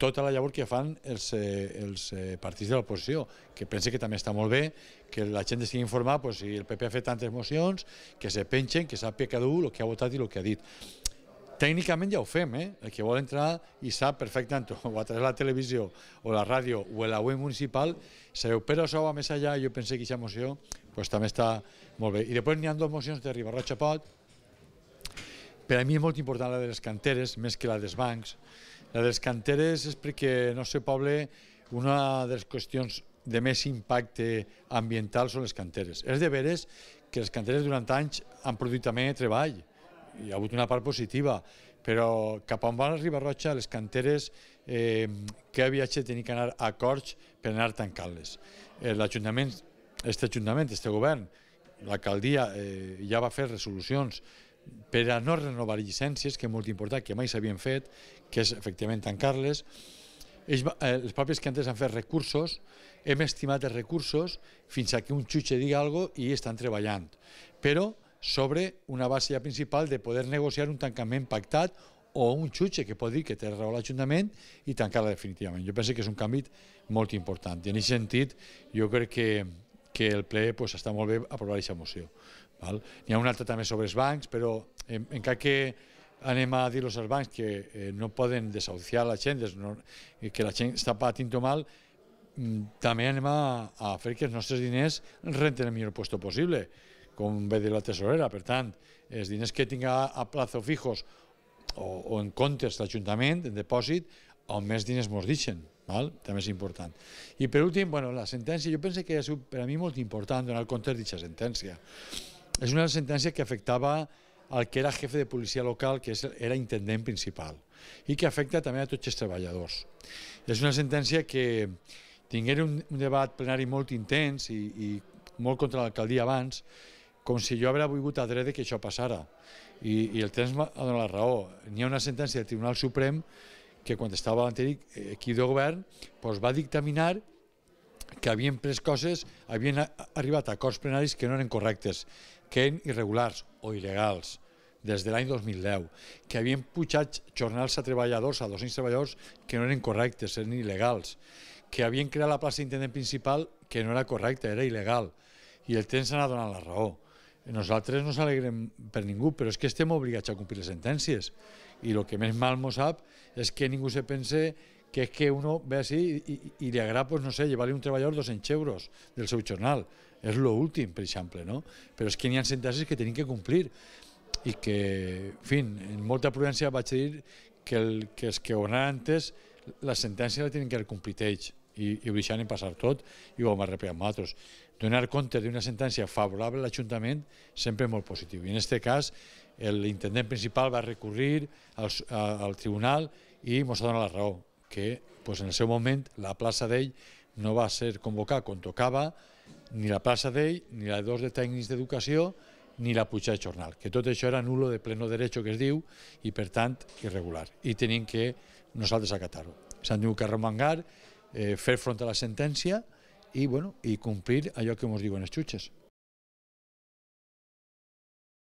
tota la llavor que fan els, eh, els eh, partits de l'oposició, que pense que també està molt bé que la gent estigui informada, pues, si el PP ha fet tantes mocions, que se pengen, que sàpiga cada un el que ha votat i el que ha dit. Tècnicament ja ho fem, eh? el que vol entrar i sap perfectament, o a través de la televisió, o la ràdio, o la web municipal, sabeu, però això va més allà, jo penso que aquesta moció pues, també està molt bé. I després n'hi ha dues mocions de Ribarroja Pot, per a mi és molt important la de les canteres, més que la dels bancs, la de les canteres és perquè el nostre poble una de les qüestions de més impacte ambiental són les canteres. És de veres que les canteres durant anys han produït també treball, hi ha hagut una part positiva, però cap on van arribar Roja, les canteres, eh, que viatge tenir que anar a acords per anar tancant-les. Eh, L'Ajuntament, este Ajuntament, este govern, l'alcaldia eh, ja va fer resolucions per a no renovar llicències, que és molt important, que mai s'havien fet, que és efectivament tancar-les. Ells, eh, els propis que antes han fet recursos, hem estimat els recursos fins a que un jutge digui alguna cosa i estan treballant. Però sobre una base ja principal de poder negociar un tancament pactat o un jutge que pot dir que té raó l'Ajuntament i tancar-la definitivament. Jo penso que és un canvi molt important. I en aquest sentit jo crec que, que el ple pues, està molt bé aprovar aquesta moció. N'hi ha un altre també sobre els bancs, però en, encara que anem a dir-los als bancs que eh, no poden desahuciar la gent, no, que la gent està patint mal, mm, també anem a, a fer que els nostres diners renten el millor puesto possible, com ve de la tesorera. Per tant, els diners que tinga a plazo fijos o, en comptes l'Ajuntament, en depòsit, on més diners mos deixen. Val? també és important. I per últim, bueno, la sentència, jo penso que sigut per a mi molt important donar compte d'aquesta sentència. És una sentència que afectava al que era jefe de policia local, que és, era intendent principal, i que afecta també a tots els treballadors. És una sentència que tinguera un, un debat plenari molt intens i, i molt contra l'alcaldia abans, com si jo haguera volgut adrede que això passara. I, i el temps m'ha donat la raó. N'hi ha una sentència del Tribunal Suprem que quan estava l'anterior equip de govern doncs va dictaminar que havien pres coses, havien arribat a acords plenaris que no eren correctes, que eren irregulars o il·legals des de l'any 2010, que havien pujat jornals a treballadors, a 200 treballadors, que no eren correctes, eren il·legals, que havien creat la plaça d'intendent principal que no era correcta, era il·legal, i el temps s'ha donat la raó. Nosaltres no s'alegrem per ningú, però és que estem obligats a complir les sentències. I el que més mal mos sap és que ningú se pense que és que uno ve així i, i, i li agrada, pues, no sé, llevar-li un treballador 200 euros del seu jornal. És lo últim, per exemple, no? Però és que n'hi ha sentències que tenim que complir i que, en fi, en molta prudència vaig dir que, el, que els que han antes la sentència la tenen que haver complit ells i, i ho deixaven passar tot i ho vam arrepentir amb altres. Donar compte d'una sentència favorable a l'Ajuntament sempre molt positiu. I en aquest cas l'intendent principal va recurrir al, al tribunal i ens ha donat la raó, que pues, en el seu moment la plaça d'ell no va ser convocada quan tocava, ni la plaça d'ell, ni la dos de tècnics d'educació, ni la pujada de jornal, que tot això era nulo de pleno derecho que es diu i per tant irregular i tenim que nosaltres acatar-ho. S'han tingut que remangar, eh, fer front a la sentència i, bueno, i complir allò que ens diuen els jutges.